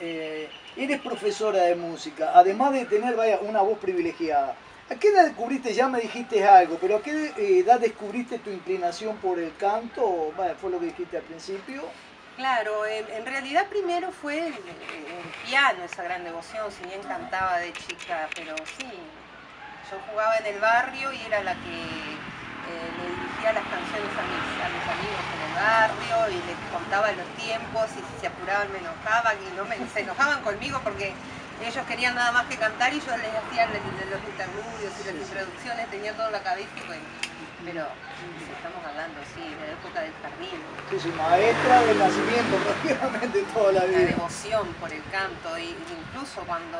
eh, eres profesora de música, además de tener vaya, una voz privilegiada, ¿A qué edad descubriste, ya me dijiste algo, pero a qué eh, edad descubriste tu inclinación por el canto? Bueno, fue lo que dijiste al principio. Claro, en, en realidad primero fue el, el piano, esa gran devoción, si bien cantaba de chica, pero sí, yo jugaba en el barrio y era la que eh, le dirigía las canciones a mis, a mis amigos en el barrio y les contaba los tiempos y si se apuraban me enojaban y no me, se enojaban conmigo porque ellos querían nada más que cantar y yo les hacía los, interludios y las introducciones, tenía todo la cabeza y bueno, pero estamos hablando, sí, de la época del jardín. Sí, sí, maestra del nacimiento prácticamente toda la la vida. devoción por el canto, y incluso cuando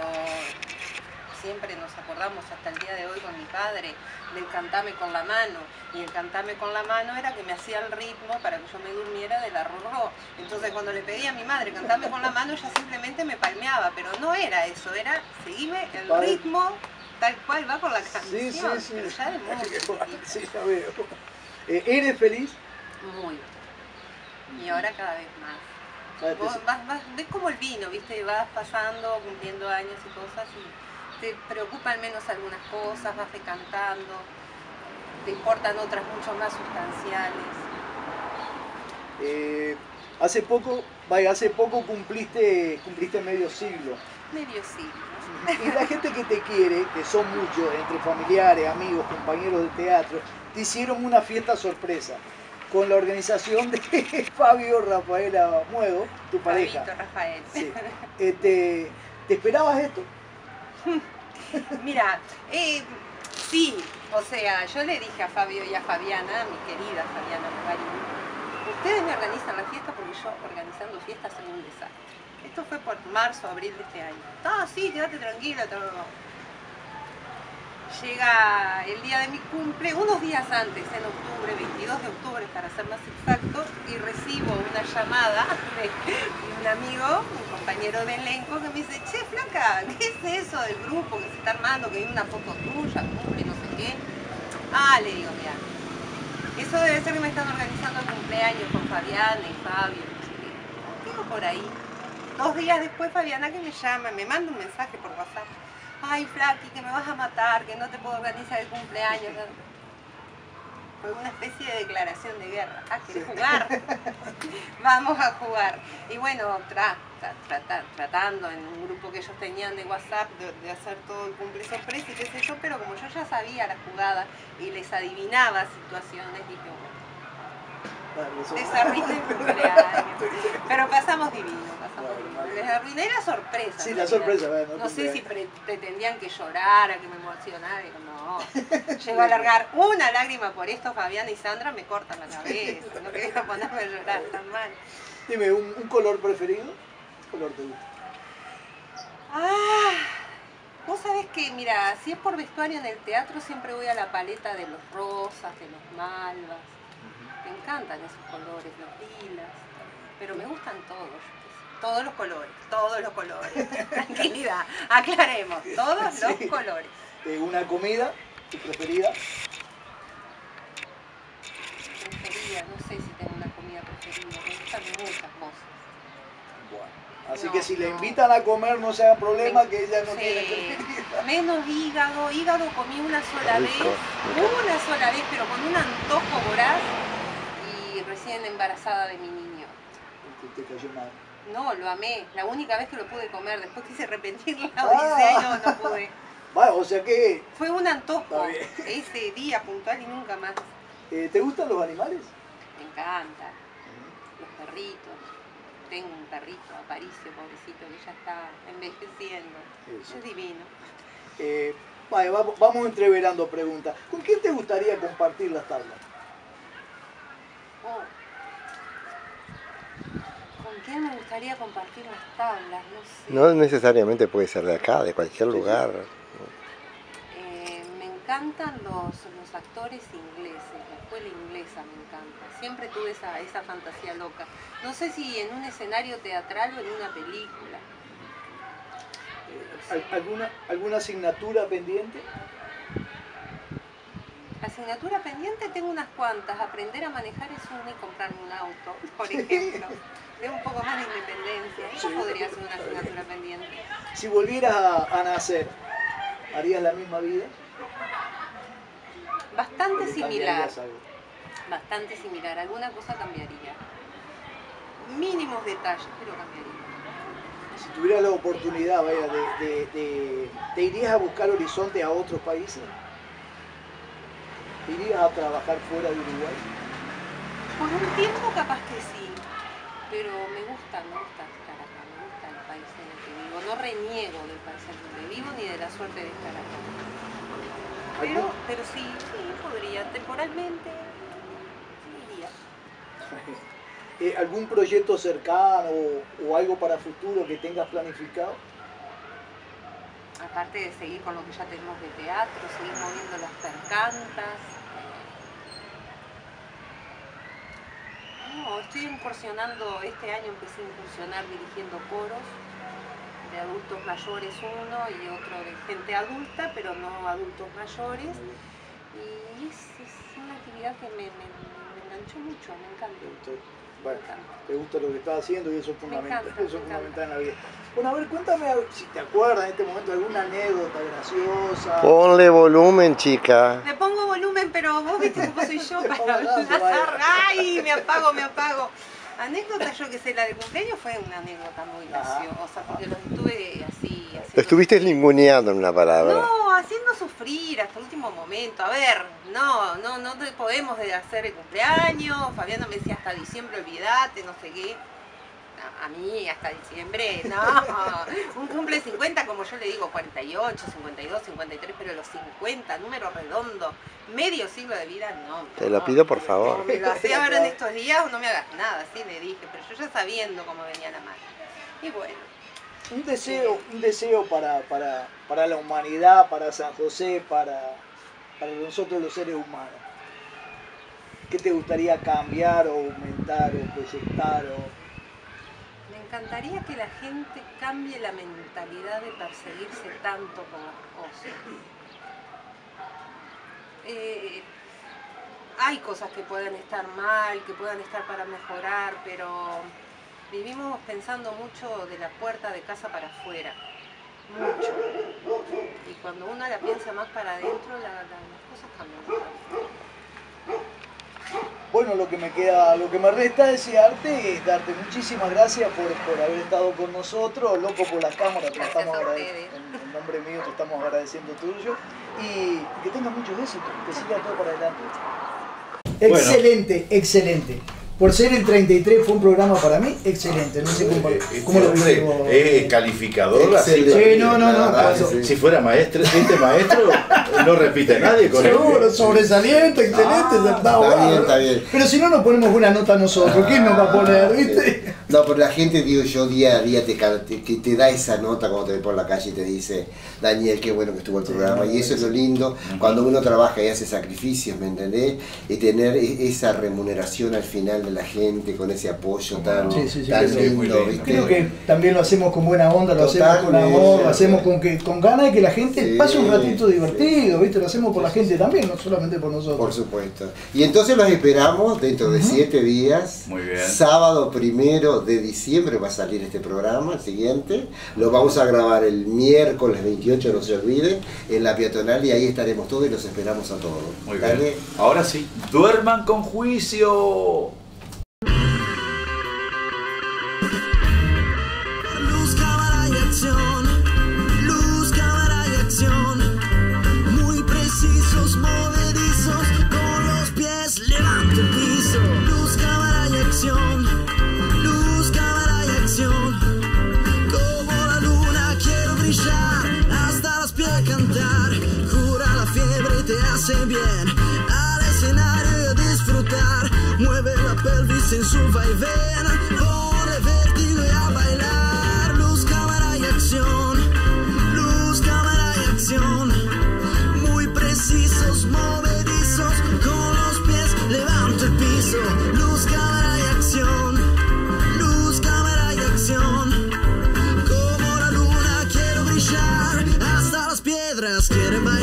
siempre nos acordamos hasta el día de hoy con mi padre del cantame con la mano, y el cantame con la mano era que me hacía el ritmo para que yo me durmiera del arrorró. Entonces cuando le pedí a mi madre cantame con la mano, ella simplemente me palmeaba, pero no era eso, era seguime el ritmo tal cual va por la canción, Sí, sí, sí. pero ya de muy chiquita. Sí, ya veo. Eh, ¿Eres feliz? Muy. Y ahora cada vez más. Te- Vos vas, vas, ves como el vino, ¿viste? Vas pasando, cumpliendo años y cosas y te preocupan menos algunas cosas, vas decantando, te importan otras mucho más sustanciales. Eh, hace poco, vaya, hace poco cumpliste, cumpliste medio siglo. Medio siglo. Y la gente que te quiere, que son muchos, entre familiares, amigos, compañeros de teatro, te hicieron una fiesta sorpresa con la organización de Fabio Rafaela Muedo, tu pareja. Fabito, Rafael. Sí. Este, ¿Te esperabas esto? Mira, eh, sí, o sea, yo le dije a Fabio y a Fabiana, mi querida Fabiana Magarini, ustedes me organizan la fiesta porque yo organizando fiestas soy un desastre. Esto fue por marzo, abril de este año. Ah, sí, quédate tranquila. todo. Llega el día de mi cumple, unos días antes, en octubre, 22 de octubre para ser más exacto, y recibo una llamada de un amigo, un compañero de elenco, que me dice, che, flaca, ¿qué es eso del grupo que se está armando, que hay una foto tuya, cumple, no sé qué? Ah, le digo, mira, eso debe ser que me están organizando el cumpleaños con Fabiana y Fabio, no sé qué. Por ahí. Dos días después Fabiana que me llama, me manda un mensaje por WhatsApp. Ay, Flaki, que me vas a matar, que no te puedo organizar el cumpleaños. Fue una especie de declaración de guerra. Ah, ¿quieres jugar? Vamos a jugar. Y bueno, tra- tra- trata- tratando en un grupo que ellos tenían de WhatsApp de, de hacer todo el cumple sorpresa y qué sé yo, pero como yo ya sabía la jugada y les adivinaba situaciones, dije, bueno, les arruiné el cumpleaños. Pero pasamos divino, pasamos divino. Les arruiné la sorpresa. Sí, la sorpresa, bueno, No sé si pre- pretendían que llorara, que me emocionara, no. Llego a largar una lágrima por esto, Fabiana y Sandra me cortan la cabeza. No quería ponerme a llorar tan mal. Dime, ¿un, un color preferido? ¿Qué color te gusta? Ah, vos sabés que, mira, si es por vestuario en el teatro, siempre voy a la paleta de los rosas, de los malvas. Me encantan esos colores, los lilas. Pero me gustan todos. yo qué sé, Todos los colores, todos los colores. Tranquilidad, aclaremos, todos los colores. Eh, ¿Una comida? ¿Tu preferida? Preferida, no sé si tengo una comida preferida, me gustan muchas cosas. Así No, que si le no. invitan a comer, no sea problema que ella no Sí. tiene preferida. Menos hígado, hígado comí una sola Rico, vez, una sola vez, pero con un antojo voraz y recién embarazada de mi niño. Te cayó mal. No, lo amé, la única vez que lo pude comer, después quise repetir la Ah. odisea y no, no pude. O sea que, Fue un antojo ese día puntual y nunca más. eh, ¿te gustan los animales? Me encanta. Los perritos. Tengo un perrito, Aparicio, pobrecito, que ya está envejeciendo. Eso. Es divino. Eh, vale, vamos, vamos entreverando preguntas. ¿Con quién te gustaría compartir las tablas? ¿Con quién me gustaría compartir las tablas? No sé. No necesariamente puede ser de acá, de cualquier lugar. Eh, me encantan los, los actores ingleses, la escuela inglesa me encanta. Siempre tuve esa, esa fantasía loca. No sé si en un escenario teatral o en una película. ¿Al- ¿Alguna, ¿Alguna asignatura pendiente? Asignatura pendiente tengo unas cuantas. Aprender a manejar es una y comprarme un auto, por ejemplo. De un poco más de independencia. Eso Sí. podría ser una asignatura pendiente. Si volvieras a, a nacer, ¿harías la misma vida? Bastante similar. Bastante similar. Alguna cosa cambiaría. Mínimos detalles, pero cambiaría. Si tuvieras la oportunidad, vaya, de, de- de- ¿te irías a buscar horizonte a otros países? ¿Te irías a trabajar fuera de Uruguay? Por un tiempo capaz que sí, pero me gusta, me gusta estar acá, me gusta el país en el que vivo. No reniego del país en el que vivo ni de la suerte de estar acá. Pero, pero sí, sí, podría, temporalmente, sí iría. Eh, ¿Algún proyecto cercano o, o algo para futuro que tengas planificado? Aparte de seguir con lo que ya tenemos de teatro, seguir moviendo las percantas. No, estoy incursionando, este año empecé a incursionar dirigiendo coros de adultos mayores uno y otro de gente adulta, pero no adultos mayores. Y es, es una actividad que me, enganchó mucho, me encanta. Bueno, te gusta lo que estás haciendo y eso es fundamental, encanta, eso es me fundamental en la vida. Bueno, a ver, cuéntame si te acuerdas en este momento alguna anécdota graciosa. Ponle volumen, chica. Le pongo volumen, pero vos viste cómo soy yo para hablar. ¡Ay! Me apago, me apago. Anécdota, yo que sé, la de cumpleaños fue una anécdota muy graciosa, porque los estuve así, haciendo Estuviste ninguneando en una palabra. No, haciendo sufrir hasta el último momento. A ver, no, no, no podemos de hacer el cumpleaños. Fabiana me decía hasta diciembre, olvídate, no sé qué. A, mí hasta diciembre, no. Un cumple 50, como yo le digo, 48, 52, 53, pero los 50, número redondo, medio siglo de vida, no. Te lo pido por favor. Me lo hacía ahora en estos días o no me hagas nada, así le dije, pero yo ya sabiendo cómo venía la mano. Y bueno. Un deseo, un deseo para, para, para la humanidad, para San José, para, para nosotros los seres humanos. ¿Qué te gustaría cambiar o aumentar o proyectar? O... Me encantaría que la gente cambie la mentalidad de perseguirse tanto con las cosas. Hay cosas que pueden estar mal, que puedan estar para mejorar, pero vivimos pensando mucho de la puerta de casa para afuera. Mucho. Y cuando uno la piensa más para adentro, la- la- las cosas cambian. Bueno, lo que me queda, lo que me resta desearte es darte muchísimas gracias por, por haber estado con nosotros, loco por la cámara, te estamos agradeciendo, en, en nombre mío te estamos agradeciendo tuyo y, y que tengas mucho éxito, que siga todo para adelante. Bueno. Excelente, excelente. Por ser el 33 fue un programa para mí excelente. No sé cómo, cómo lo Este viste vos. hombre es calificador así. Sí, no, no, no, Ah. Si fuera maestro, este maestro no repite nadie con él. Seguro, sobresaliente, excelente, Ah, está, está bien, está bien. Pero si no nos ponemos buena nota nosotros, ¿quién nos va a poner? ¿Viste? No, pero la gente, digo yo, día a día te, te- que te da esa nota cuando te ve por la calle y te dice, Daniel, qué bueno que estuvo el programa. Y eso es lo lindo, cuando uno trabaja y hace sacrificios, ¿me entendés? Y tener e- esa remuneración al final de la gente con ese apoyo tan, Sí, sí, tan creo- lindo, ¿viste? Creo que también lo hacemos con buena onda, lo hacemos con amor, lo hacemos con que con ganas de que la gente pase un ratito divertido, ¿viste? Lo hacemos por la gente también, no solamente por nosotros. Por supuesto. Y entonces los esperamos dentro de siete días. Muy bien. Sábado primero de diciembre va a salir este programa, el siguiente. Lo vamos a grabar el miércoles 28, no se olviden, en la peatonal y ahí estaremos todos y los esperamos a todos. Muy bien. Ahora sí, duerman con juicio. Pelvis en su vaivén. Pone vértigo y a bailar. Luz, cámara y acción. Luz, cámara y acción. Muy precisos, movedizos. Con los pies levanto el piso. Luz, cámara y acción. Luz, cámara y acción. Como la luna quiero brillar. Hasta las piedras quieren bailar.